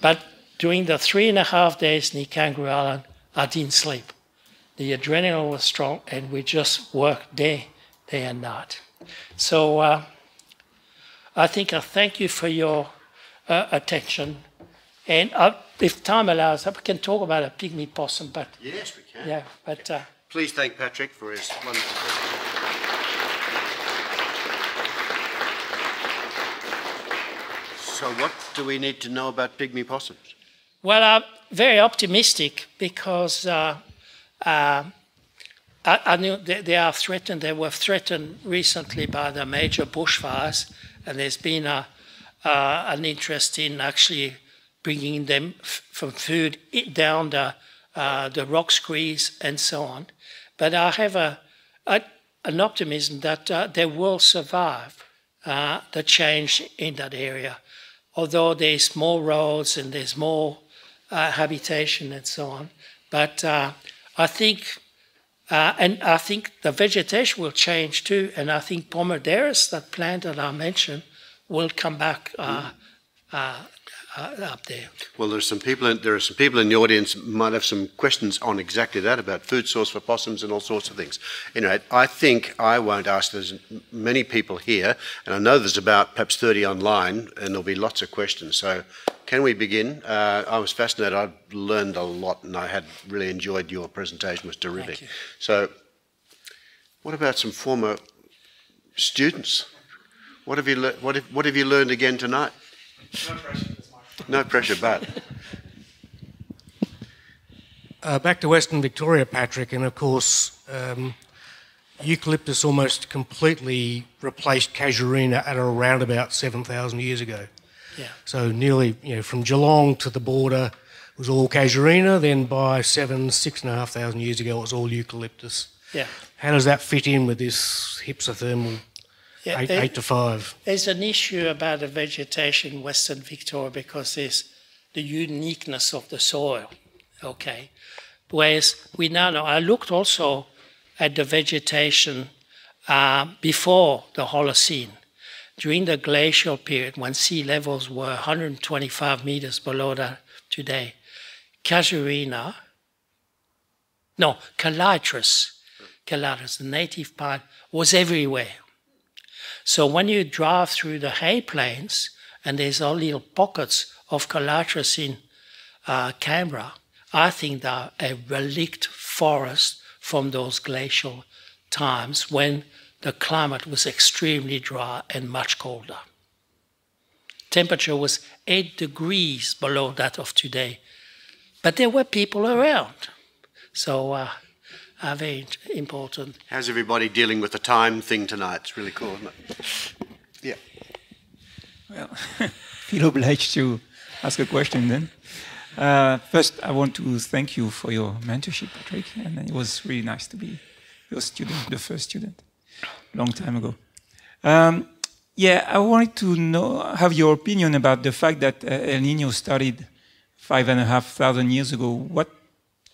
But during the three and a half days in Kangaroo Island, I didn't sleep. The adrenaline was strong, and we just worked day, day and night. So uh, I think I thank you for your uh, attention. And uh, if time allows, I can talk about a pygmy possum, but Yes, we can. yeah, but uh, Please thank Patrick for his wonderful presentation. So what do we need to know about pygmy possums? Well, I'm very optimistic because uh, uh, I, I, knew they, they, are threatened. They were threatened recently by the major bushfires, and there's been a, uh, an interest in actually bringing them from food down the, uh, the rock screes and so on. But I have a, a an optimism that uh, they will survive uh, the change in that area although there's more roads and there's more uh, habitation and so on. But uh, I think, uh, and I think the vegetation will change too. And I think Pomaderris, that plant that I mentioned, will come back uh, up there. Well, there's some people. In, there are some people in the audience might have some questions on exactly that about food source for possums and all sorts of things. Anyway, I think I won't ask. There's many people here, and I know there's about perhaps 30 online, and there'll be lots of questions. So, can we begin? Uh, I was fascinated. I learned a lot, and I had really enjoyed your presentation. It was terrific. you. So, what about some former students? What have you le- what have, what have you learned again tonight? No pressure, but *laughs* Uh, back to Western Victoria, Patrick, and of course, um, eucalyptus almost completely replaced casuarina at around about 7,000 years ago. Yeah. So nearly, you know, from Geelong to the border was all casuarina. Then by seven, six and a half thousand years ago, it was all eucalyptus. Yeah. How does that fit in with this hypsithermal Yeah, eight, there- eight to five? There's an issue about the vegetation in Western Victoria because there's the uniqueness of the soil. Okay. Whereas we now know, I looked also at the vegetation uh, before the Holocene. During the glacial period, when sea levels were 125 meters below that today, casuarina, no, Callitris, Callitris, the native pine, was everywhere. So when you drive through the hay plains and there's all little pockets of Callitris in uh, Canberra, I think they're a relict forest from those glacial times when the climate was extremely dry and much colder. Temperature was 8 degrees below that of today. But there were people around. So, uh, uh, very important. how's everybody dealing with the time thing tonight? It's really cool, isn't it? Yeah. Well, *laughs* feel obliged to ask a question then. Uh, first, I want to thank you for your mentorship, Patrick, and it was really nice to be your student, the first student, long time ago. Um, yeah, I wanted to know have your opinion about the fact that uh, El Nino started five and a half thousand years ago. What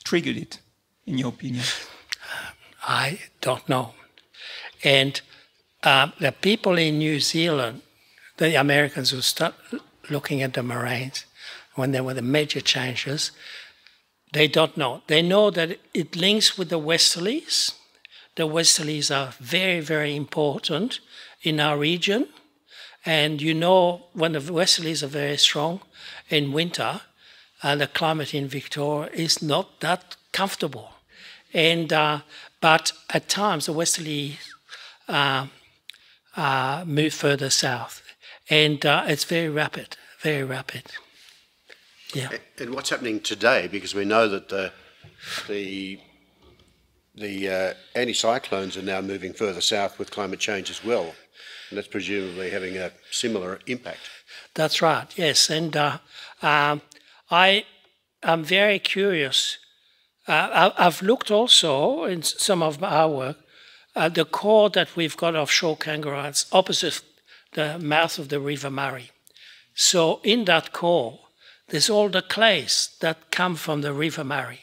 triggered it, in your opinion? I don't know. And um, the people in New Zealand, the Americans who start looking at the moraines when there were the major changes, they don't know. They know that it links with the westerlies. The westerlies are very, very important in our region. And you know, when the westerlies are very strong in winter, and the climate in Victoria is not that comfortable. And uh, but at times the westerlies uh, uh, move further south, and uh, it's very rapid, very rapid. Yeah. And what's happening today? Because we know that the the the uh, anticyclones are now moving further south with climate change as well, and that's presumably having a similar impact. That's right. Yes, and uh, um, I am very curious. Uh, I, I've looked also in some of our work at the core that we've got offshore kangaroos opposite the mouth of the River Murray. So in that core, there's all the clays that come from the River Murray,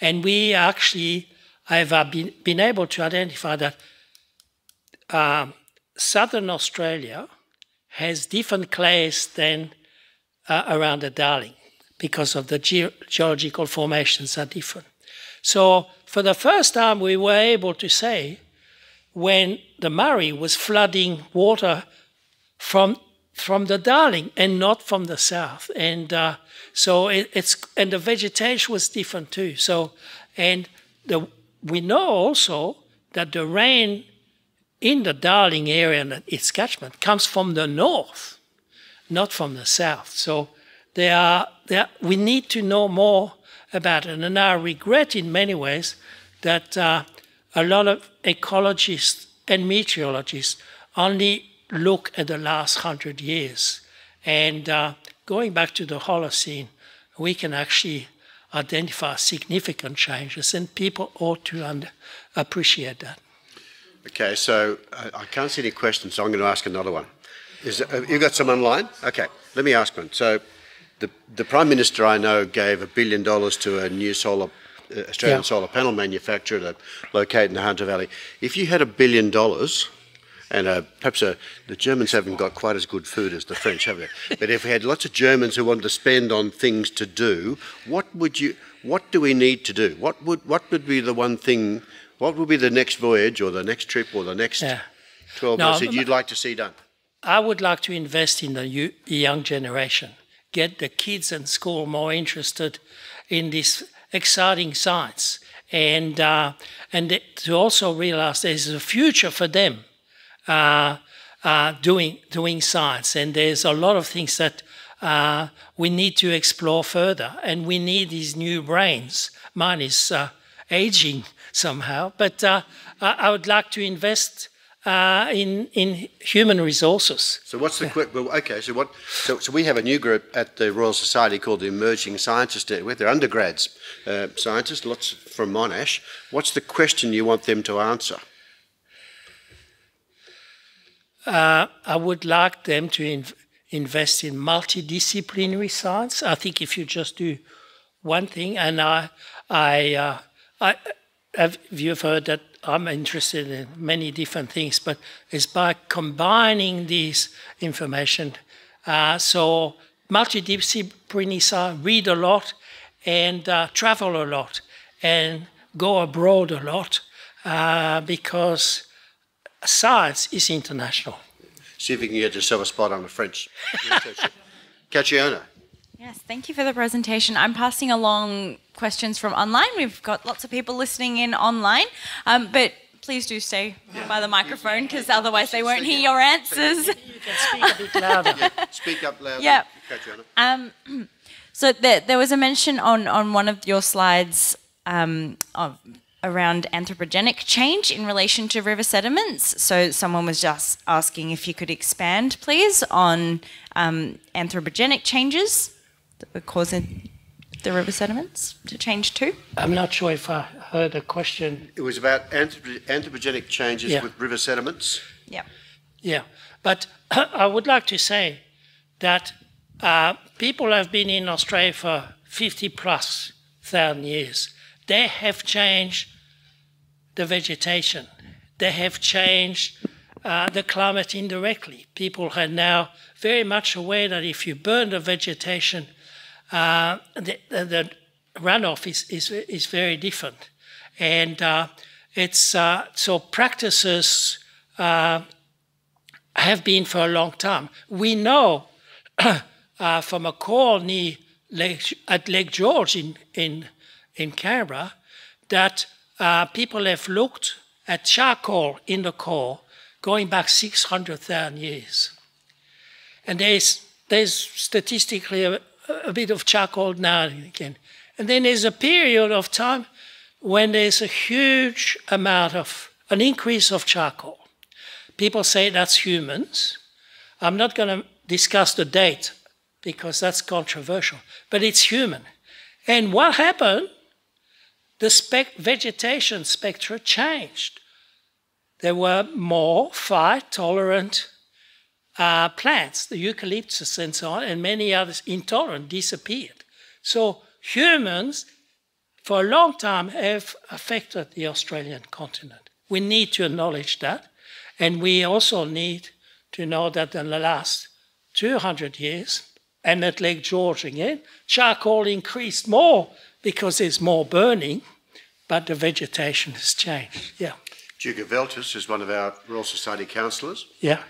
and we actually have uh, been, been able to identify that um, southern Australia has different clays than uh, around the Darling because of the ge- geological formations are different. So for the first time, we were able to say when the Murray was flooding water from from the Darling and not from the south, and uh, so it, it's and the vegetation was different too. So and the we know also that the rain in the Darling area and its catchment comes from the north, not from the south. So there are, there, we need to know more about it. And I regret in many ways that uh, a lot of ecologists and meteorologists only look at the last hundred years. And uh, going back to the Holocene, we can actually identify significant changes, and people ought to appreciate that. Okay, so I, I can't see any questions, so I'm going to ask another one. Is uh, you got some online? Okay, let me ask one. So, the the prime minister I know gave a billion dollars to a new solar uh, Australian Yeah. solar panel manufacturer to locate in the Hunter Valley. If you had a billion dollars And uh, perhaps uh, the Germans haven't got quite as good food as the French, have they? *laughs* But if we had lots of Germans who wanted to spend on things to do, what would you? What do we need to do? What would what would be the one thing? What would be the next voyage or the next trip or the next Yeah. twelve No, months that you'd like to see done? I would like to invest in the young generation, get the kids in school more interested in this exciting science, and uh, and to also realize there's a future for them uh, uh, doing doing science, and there's a lot of things that uh, we need to explore further, and we need these new brains. Mine is uh, aging *laughs* somehow, but uh, I I would like to invest uh, in in human resources. So what's the quick? Well, okay. So what? So, so we have a new group at the Royal Society called the Emerging Scientists Network. They're undergrads, uh, scientists, lots from Monash. What's the question you want them to answer? Uh, I would like them to in, invest in multidisciplinary science. I think if you just do one thing, and I, I, uh, I have you've heard that I'm interested in many different things, but it's by combining these information. Uh, so multidisciplinary science, read a lot, and uh, travel a lot, and go abroad a lot, uh, because science is international. See if you can get yourself a spot on the French research. *laughs* Catriona. Yes, thank you for the presentation. I'm passing along questions from online. We've got lots of people listening in online, um, but please do stay by the microphone because otherwise they won't hear your answers. You can speak a bit louder. *laughs* Speak up loud. Yeah. Um, *clears throat* so there, there was a mention on, on one of your slides um, of around anthropogenic change in relation to river sediments. So someone was just asking if you could expand, please, on um, anthropogenic changes that were causing the river sediments to change too. I'm not sure if I heard a question. It was about anthrop- anthropogenic changes Yeah. with river sediments. Yeah. Yeah, but *clears throat* I would like to say that uh, people have been in Australia for 50 plus thousand years. They have changed the vegetation. They have changed uh, the climate indirectly. People are now very much aware that if you burn the vegetation, uh, the, the, runoff is, is, is very different. And uh, it's uh, so practices uh, have been for a long time. We know *coughs* uh, from a call near Lake, at Lake George in, in, in Canberra that uh, people have looked at charcoal in the core going back 600,000 years. And there's, there's statistically a, bit of charcoal now and again. And then there's a period of time when there's a huge amount of an increase of charcoal. People say that's humans. I'm not going to discuss the date because that's controversial, but it's human. And what happened? The vegetation spectra changed. There were more fire tolerant uh, plants, the eucalyptus and so on, and many others intolerant disappeared. So humans, for a long time, have affected the Australian continent. We need to acknowledge that, and we also need to know that in the last 200 years, and at Lake George again, charcoal increased more because there's more burning, but the vegetation has changed. Yeah, Duke of Veltus is one of our Royal Society councillors. yeah.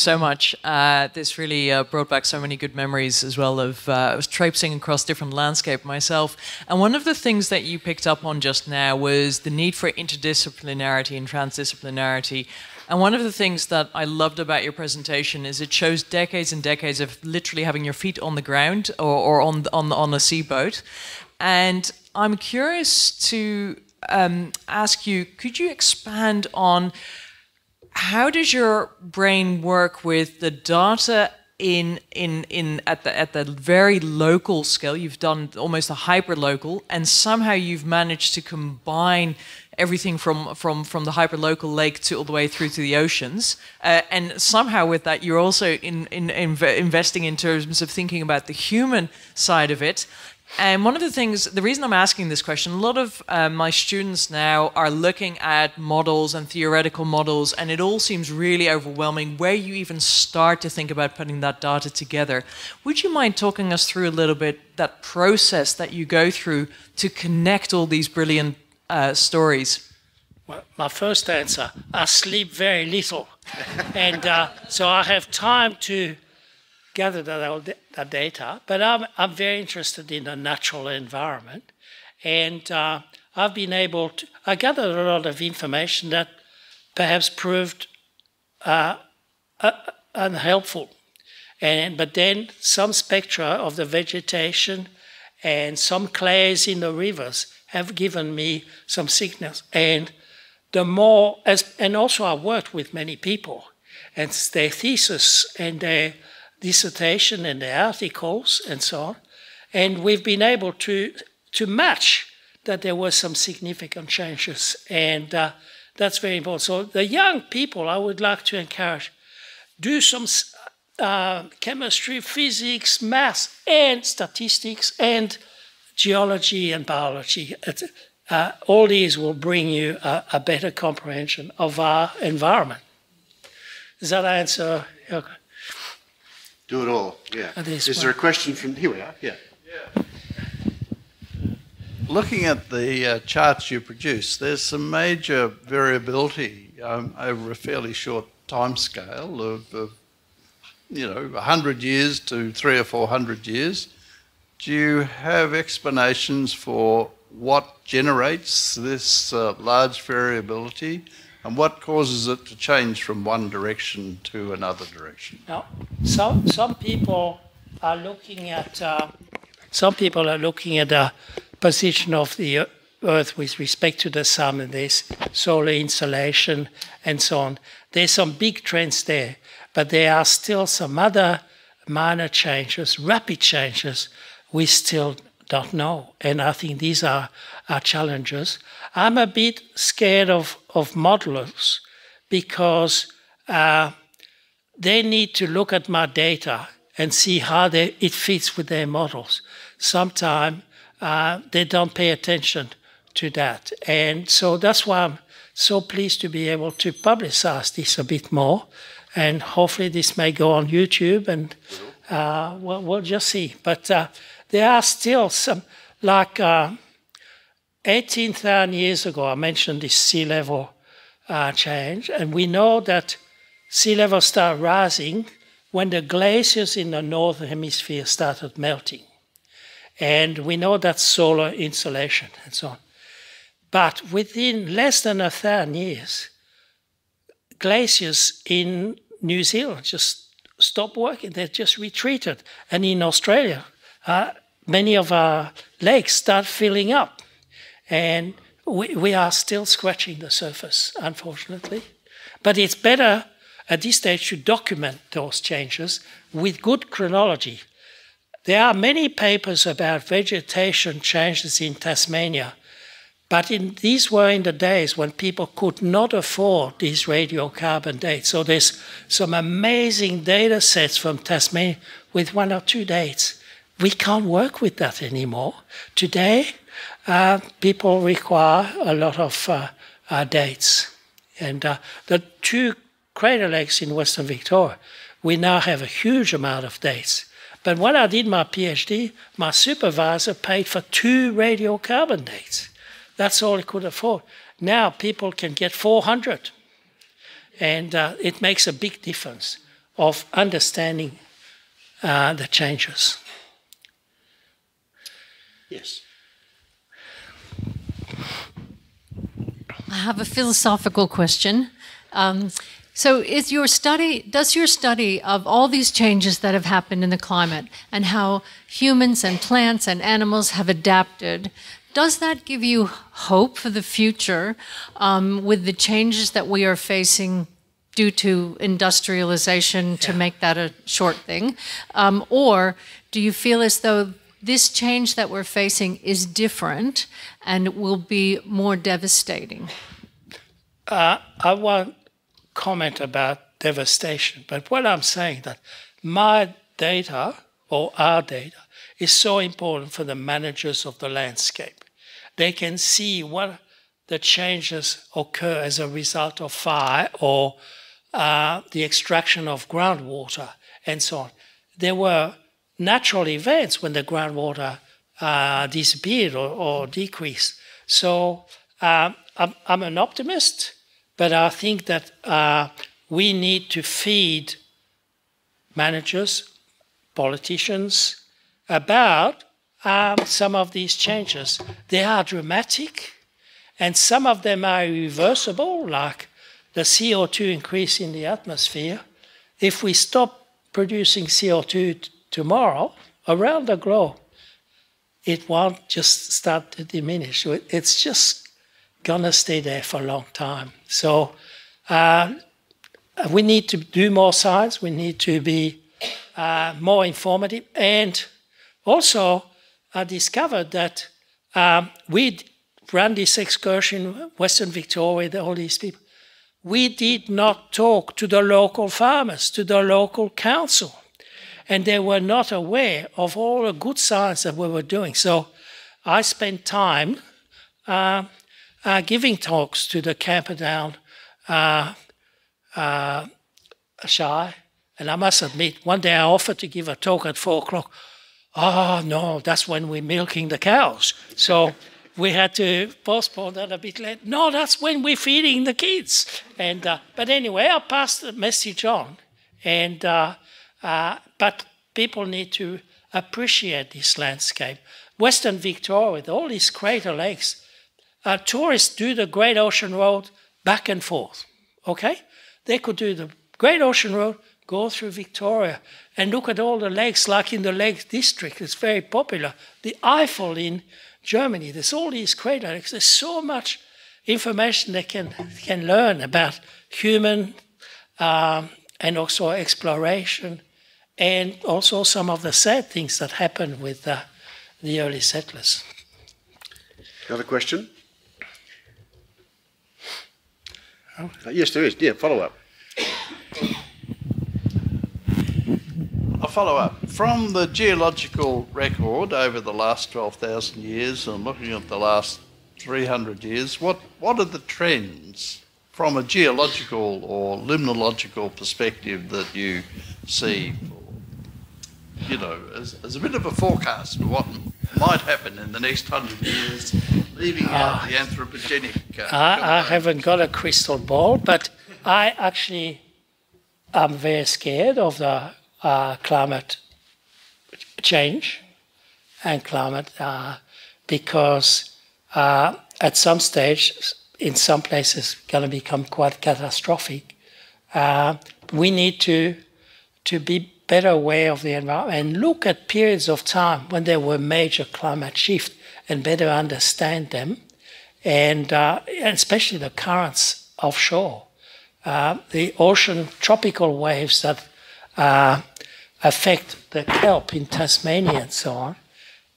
So much. Uh, this really uh, brought back so many good memories as well of uh, I was traipsing across different landscape myself. And one of the things that you picked up on just now was the need for interdisciplinarity and transdisciplinarity. And one of the things that I loved about your presentation is it shows decades and decades of literally having your feet on the ground or, or on on on a seaboat. And I'm curious to um, ask you: Could you expand on? How does your brain work with the data in in in at the at the very local scale? You've done almost a hyper local and somehow you've managed to combine everything from from from the hyper local lake to all the way through to the oceans. Uh, and somehow with that you're also in, in, in investing in terms of thinking about the human side of it And one of the things, the reason I'm asking this question, a lot of uh, my students now are looking at models and theoretical models, and it all seems really overwhelming where you even start to think about putting that data together. Would you mind talking us through a little bit that process that you go through to connect all these brilliant uh, stories? Well, my first answer I sleep very little. *laughs* and uh, so I have time to gather that, that data, but I'm, I'm very interested in the natural environment. And uh, I've been able to, I gathered a lot of information that perhaps proved uh, uh, unhelpful. And, but then some spectra of the vegetation and some clays in the rivers have given me some signals. And the more, as, and also I worked with many people, and their thesis and their dissertation and the articles and so on. And we've been able to, to match that there were some significant changes. And uh, that's very important. So the young people, I would like to encourage, do some uh, chemistry, physics, math, and statistics, and geology and biology. Uh, all these will bring you a, a, better comprehension of our environment. Does that answer your question? Do it all, yeah. Oh, Is one. there a question from, here we are, yeah. Yeah. Looking at the uh, charts you produce, there's some major variability um, over a fairly short time scale of, of you know, 100 years to three or 400 years. Do you have explanations for what generates this uh, large variability? And what causes it to change from one direction to another direction? Now, some some people are looking at uh, some people are looking at the position of the Earth with respect to the sun and this solar insolation and so on. There's some big trends there, but there are still some other minor changes, rapid changes we still don't know. And I think these are, are challenges. I'm a bit scared of, of modelers because uh, they need to look at my data and see how they, it fits with their models. Sometimes uh, they don't pay attention to that. And so that's why I'm so pleased to be able to publicize this a bit more. And hopefully this may go on YouTube and uh, we'll, we'll, just see. But uh, there are still some, like uh, 18,000 years ago, I mentioned this sea level uh, change, and we know that sea level started rising when the glaciers in the northern hemisphere started melting. And we know that solar insolation and so on. But within less than a thousand years, glaciers in New Zealand just stopped working. They just retreated. And in Australia, uh, many of our lakes start filling up. And we, we are still scratching the surface, unfortunately. But it's better at this stage to document those changes with good chronology. There are many papers about vegetation changes in Tasmania, but in, these were in the days when people could not afford these radiocarbon dates. So there's some amazing data sets from Tasmania with one or two dates. We can't work with that anymore. Today, uh, people require a lot of uh, uh, dates. And uh, the two crater lakes in Western Victoria, we now have a huge amount of dates. But when I did my PhD, my supervisor paid for two radiocarbon dates. That's all he could afford. Now people can get 400. And uh, it makes a big difference of understanding uh, the changes. Yes. Have a philosophical question. Um, so, is your study does your study of all these changes that have happened in the climate and how humans and plants and animals have adapted? Does that give you hope for the future um, with the changes that we are facing due to industrialization, to make that a short thing? Um, or do you feel as though this change that we're facing is different and will be more devastating? Uh, I won't comment about devastation, but what I'm saying that my data or our data is so important for the managers of the landscape. They can see what the changes occur as a result of fire or uh, the extraction of groundwater and so on. There were natural events when the groundwater uh, disappeared or, or, decreased. So um, I'm, I'm, an optimist, but I think that uh, we need to feed managers, politicians about um, some of these changes. They are dramatic, and some of them are reversible, like the CO2 increase in the atmosphere. If we stop producing CO2 tomorrow around the globe, it won't just start to diminish. It's just gonna stay there for a long time. So uh, we need to do more science. We need to be uh, more informative. And also, I discovered that um, we ran this excursion, Western Victoria, with all these people. We did not talk to the local farmers, to the local council and they were not aware of all the good science that we were doing. So I spent time uh, uh, giving talks to the Camperdown uh, uh, Shire, and I must admit, one day I offered to give a talk at four o'clock. Oh no, that's when we're milking the cows. So we had to postpone that a bit late. No, that's when we're feeding the kids. And uh, but anyway, I passed the message on, and uh, uh, but people need to appreciate this landscape. Western Victoria, with all these crater lakes, uh, tourists do the Great Ocean Road back and forth. Okay? They could do the Great Ocean Road, go through Victoria, and look at all the lakes, like in the Lake District. It's very popular. The Eifel in Germany, there's all these crater lakes. There's so much information they can, can learn about human um, and also exploration and also some of the sad things that happened with uh, the early settlers. Another question? Uh, yes, there is. Yeah, follow up. A follow up. From the geological record over the last 12,000 years and looking at the last 300 years, what, what are the trends from a geological or limnological perspective that you see you know, as, as a bit of a forecast for what might happen in the next hundred years, leaving out the anthropogenic. Uh, I, I haven't got a crystal ball, but I actually am very scared of the uh, climate change and climate uh, because uh, at some stage, in some places, going to become quite catastrophic. Uh, we need to to be better aware of the environment and look at periods of time when there were major climate shifts and better understand them, and, uh, especially the currents offshore. Uh, the ocean tropical waves that uh, affect the kelp in Tasmania and so on,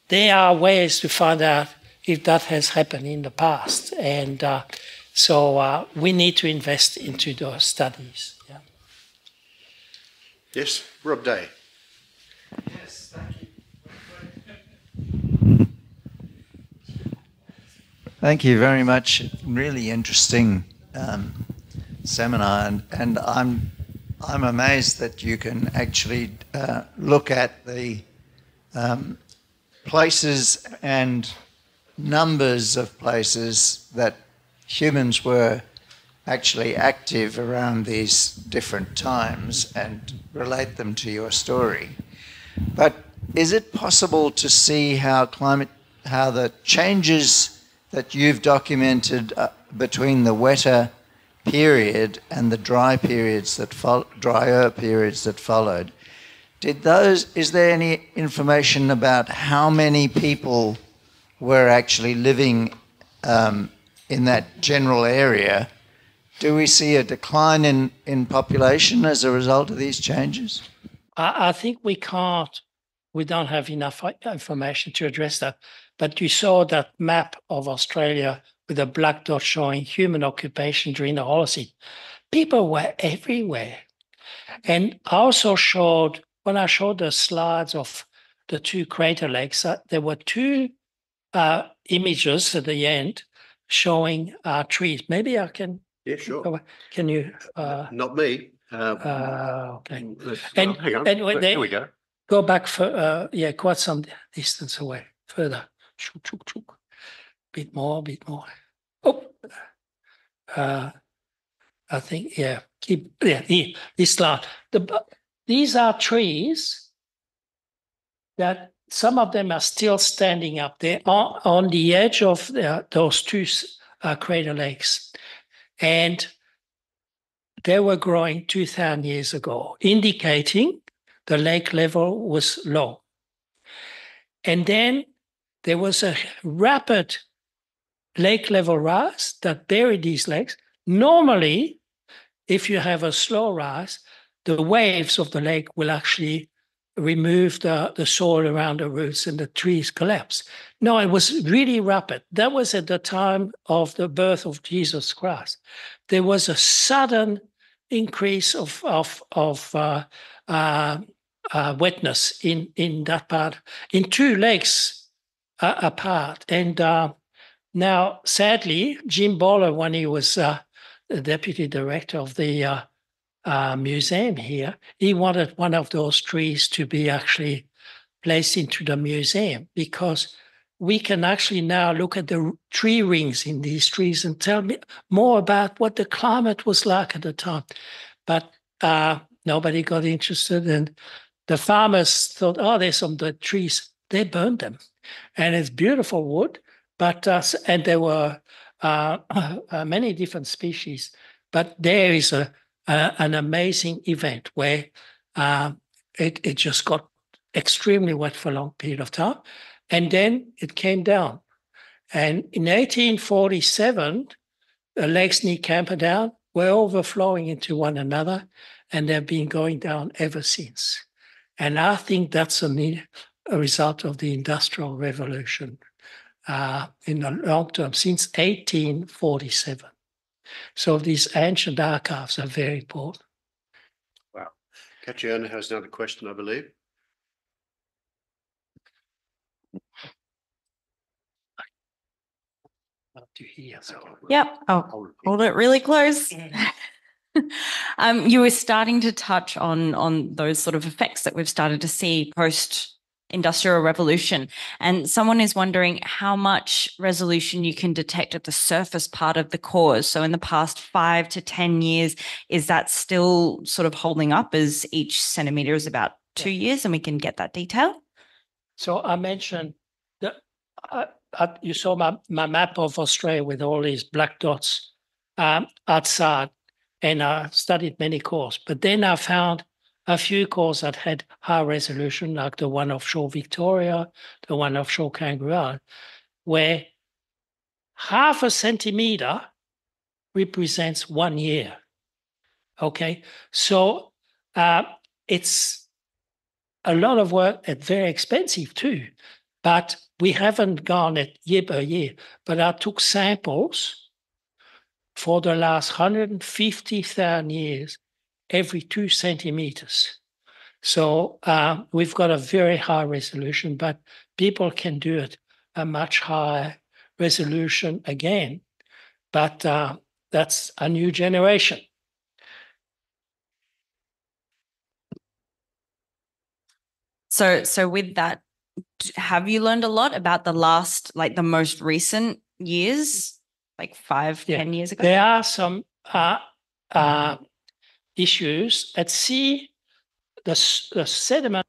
there are ways to find out if that has happened in the past. And uh, so uh, we need to invest into those studies. Yeah. Yes, Rob Day. Yes, thank you. Thank you very much. Really interesting um, seminar, and, and I'm I'm amazed that you can actually uh, look at the um, places and numbers of places that humans were actually active around these different times and relate them to your story. But is it possible to see how climate, how the changes that you've documented uh, between the wetter period and the dry periods that fo- drier periods that followed, did those? Is there any information about how many people were actually living um, in that general area? Do we see a decline in, in population as a result of these changes? I, I think we can't, we don't have enough information to address that. But you saw that map of Australia with a black dot showing human occupation during the Holocene. People were everywhere. And I also showed, when I showed the slides of the two crater lakes, uh, there were two uh, images at the end showing uh, trees. Maybe I can. Yeah, sure. Can you? Uh, Not me. Uh, uh, okay. let's- and- hang on. and when they- Here we go. Go back for uh, yeah, quite some distance away, further. Chook, chook, chook. Bit more, bit more. Oh, uh, I think yeah. Keep yeah. Here, this lot. The bu- these are trees that some of them are still standing up there on, on the edge of the, those two s- uh, crater lakes, and they were growing 2,000 years ago, indicating the lake level was low. And then there was a rapid lake level rise that buried these lakes. Normally, if you have a slow rise, the waves of the lake will actually remove the, the soil around the roots and the trees collapse. No, it was really rapid. That was at the time of the birth of Jesus Christ. There was a sudden increase of of of uh, uh, uh, wetness in in that part in two legs uh, apart. And uh, now, sadly, Jim Bowler, when he was uh, the deputy director of the uh, museum here, he wanted one of those trees to be actually placed into the museum because we can actually now look at the tree rings in these trees and tell me more about what the climate was like at the time. But uh, nobody got interested, and the farmers thought, "Oh, there's some dead trees." They burned them, and it's beautiful wood. But uh, and there were uh, *coughs* uh, many different species. But there is a, a an amazing event where uh, it it just got extremely wet for a long period of time, and then it came down. And in 1847, the lakes near Camperdown were overflowing into one another, and they've been going down ever since. And I think that's a, a result of the Industrial Revolution uh, in the long term, since 1847. So these ancient archives are very important. Wow. Catriona has another question, I believe. Up to here, so. Yep. Oh, hold it really close. *laughs* um, you were starting to touch on on those sort of effects that we've started to see post industrial revolution. And someone is wondering how much resolution you can detect at the surface part of the cores. So in the past five to ten years is that still sort of holding up as each centimeter is about two years and we can get that detail? So I mentioned that uh, uh, you saw my, my map of Australia with all these black dots um, outside, and I studied many cores. But then I found a few cores that had high resolution, like the one offshore Victoria, the one offshore Kangaroo Island, where half a centimeter represents one year. Okay, so uh, it's a lot of work and very expensive too. But we haven't gone it year by year. But I took samples for the last 150,000 years every two centimeters. So uh, we've got a very high resolution, but people can do it a much higher resolution again. But uh, that's a new generation. so so with that have you learned a lot about the last like the most recent years like five Yeah. ten years ago There are some uh, uh, issues at sea. The, the sediment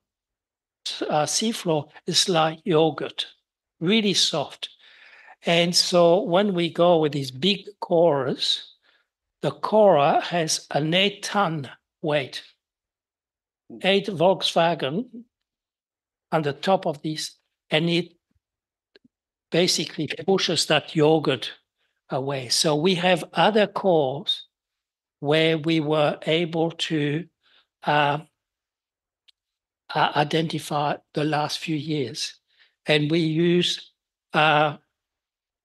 uh, seafloor is like yogurt, really soft. And so when we go with these big cores, the core has an eight ton weight, eight Volkswagen on the top of this, and it basically pushes that yogurt away. So we have other cores where we were able to uh, uh, identify the last few years. And we use uh,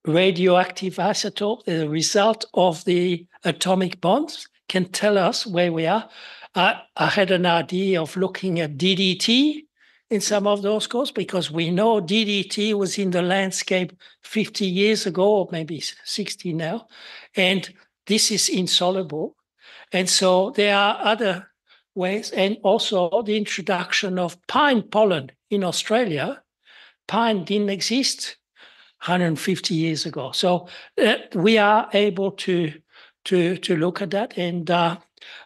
radioactive isotope, the result of the atomic bonds can tell us where we are. I, I had an idea of looking at DDT in some of those cores because we know DDT was in the landscape 50 years ago, or maybe 60 now, and this is insoluble. And so there are other ways, and also the introduction of pine pollen in Australia. Pine didn't exist 150 years ago. So uh, we are able to to to look at that, and uh,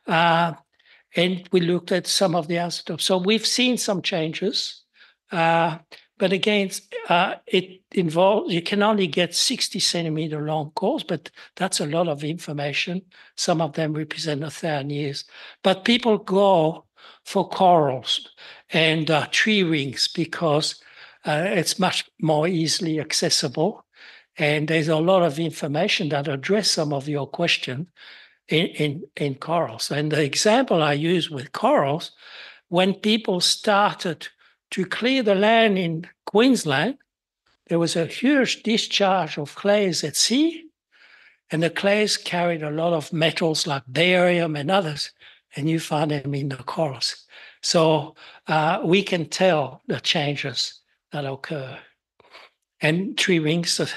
uh, and we looked at some of the isotopes. So we've seen some changes, uh, but again, uh, it involves you can only get 60 centimeter long cores, but that's a lot of information. Some of them represent a thousand years, but people go for corals and uh, tree rings because uh, it's much more easily accessible. And there's a lot of information that address some of your question in, in, in corals. And the example I use with corals, when people started to clear the land in Queensland, there was a huge discharge of clays at sea, and the clays carried a lot of metals like barium and others, and you find them in the corals. So uh, we can tell the changes that occur. And tree rings are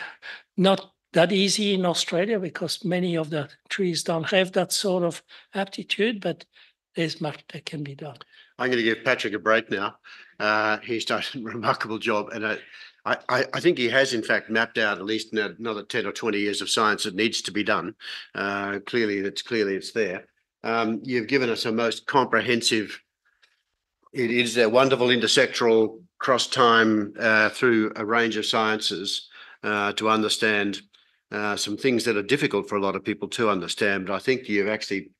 not that easy in Australia because many of the trees don't have that sort of aptitude, but there's much that can be done. I'm going to give Patrick a break now. Uh, he's done a remarkable job, and I, I, think he has, in fact, mapped out at least another 10 or 20 years of science that needs to be done. Uh, clearly, it's clearly it's there. Um, you've given us a most comprehensive. It is a wonderful intersectoral cross time uh, through a range of sciences uh, to understand uh, some things that are difficult for a lot of people to understand. But I think you've actually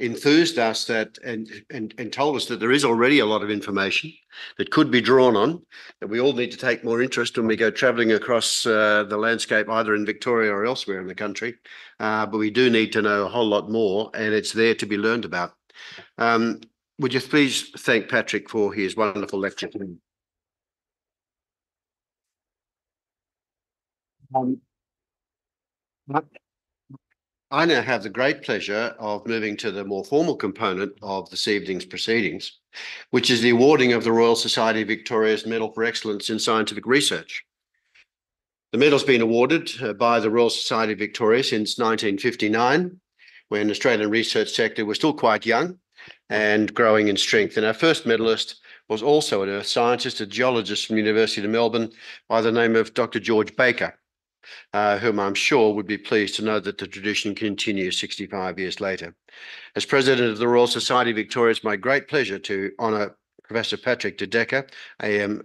enthused us that and, and and told us that there is already a lot of information that could be drawn on that we all need to take more interest when we go traveling across uh, the landscape either in victoria or elsewhere in the country. Uh, but we do need to know a whole lot more and it's there to be learned about. Um, would you please thank patrick for his wonderful lecture? Um, I now have the great pleasure of moving to the more formal component of this evening's proceedings, which is the awarding of the Royal Society of Victoria's Medal for Excellence in Scientific Research. The medal's been awarded uh, by the Royal Society of Victoria since 1959, when the Australian research sector was still quite young and growing in strength. And our first medalist was also an earth scientist, a geologist from the University of Melbourne by the name of Dr. George Baker uh, whom I'm sure would be pleased to know that the tradition continues 65 years later. As President of the Royal Society of Victoria, it's my great pleasure to honour Professor Patrick De AM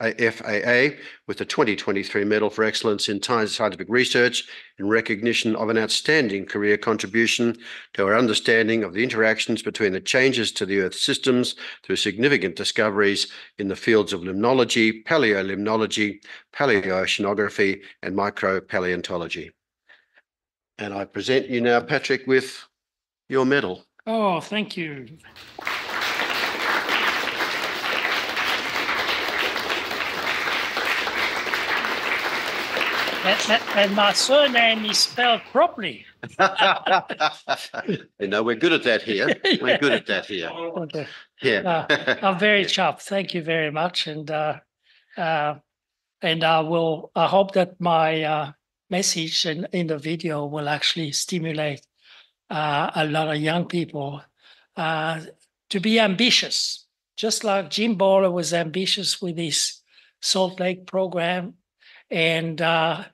FAA with the 2023 Medal for Excellence in Scientific Research in recognition of an outstanding career contribution to our understanding of the interactions between the changes to the Earth's systems through significant discoveries in the fields of limnology, paleolimnology, paleoceanography, and micropaleontology. And I present you now, Patrick, with your medal. Oh, thank you. And, and my surname is spelled properly. *laughs* you know, we're good at that here. *laughs* We're good at that here. Okay. Yeah. Uh, I'm very *laughs* chuffed. Thank you very much. And uh, uh, and I will. I hope that my uh, message in, in the video will actually stimulate uh, a lot of young people uh, to be ambitious, just like Jim Bowler was ambitious with his Salt Lake program, and uh,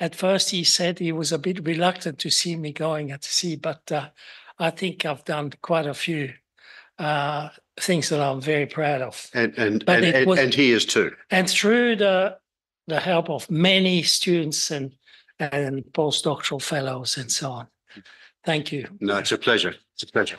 at first he said he was a bit reluctant to see me going at sea, but uh, I think I've done quite a few uh, things that I'm very proud of. And and But and, was- and he is too. And through the the help of many students and and postdoctoral fellows and so on. Thank you. No, it's a pleasure. It's a pleasure.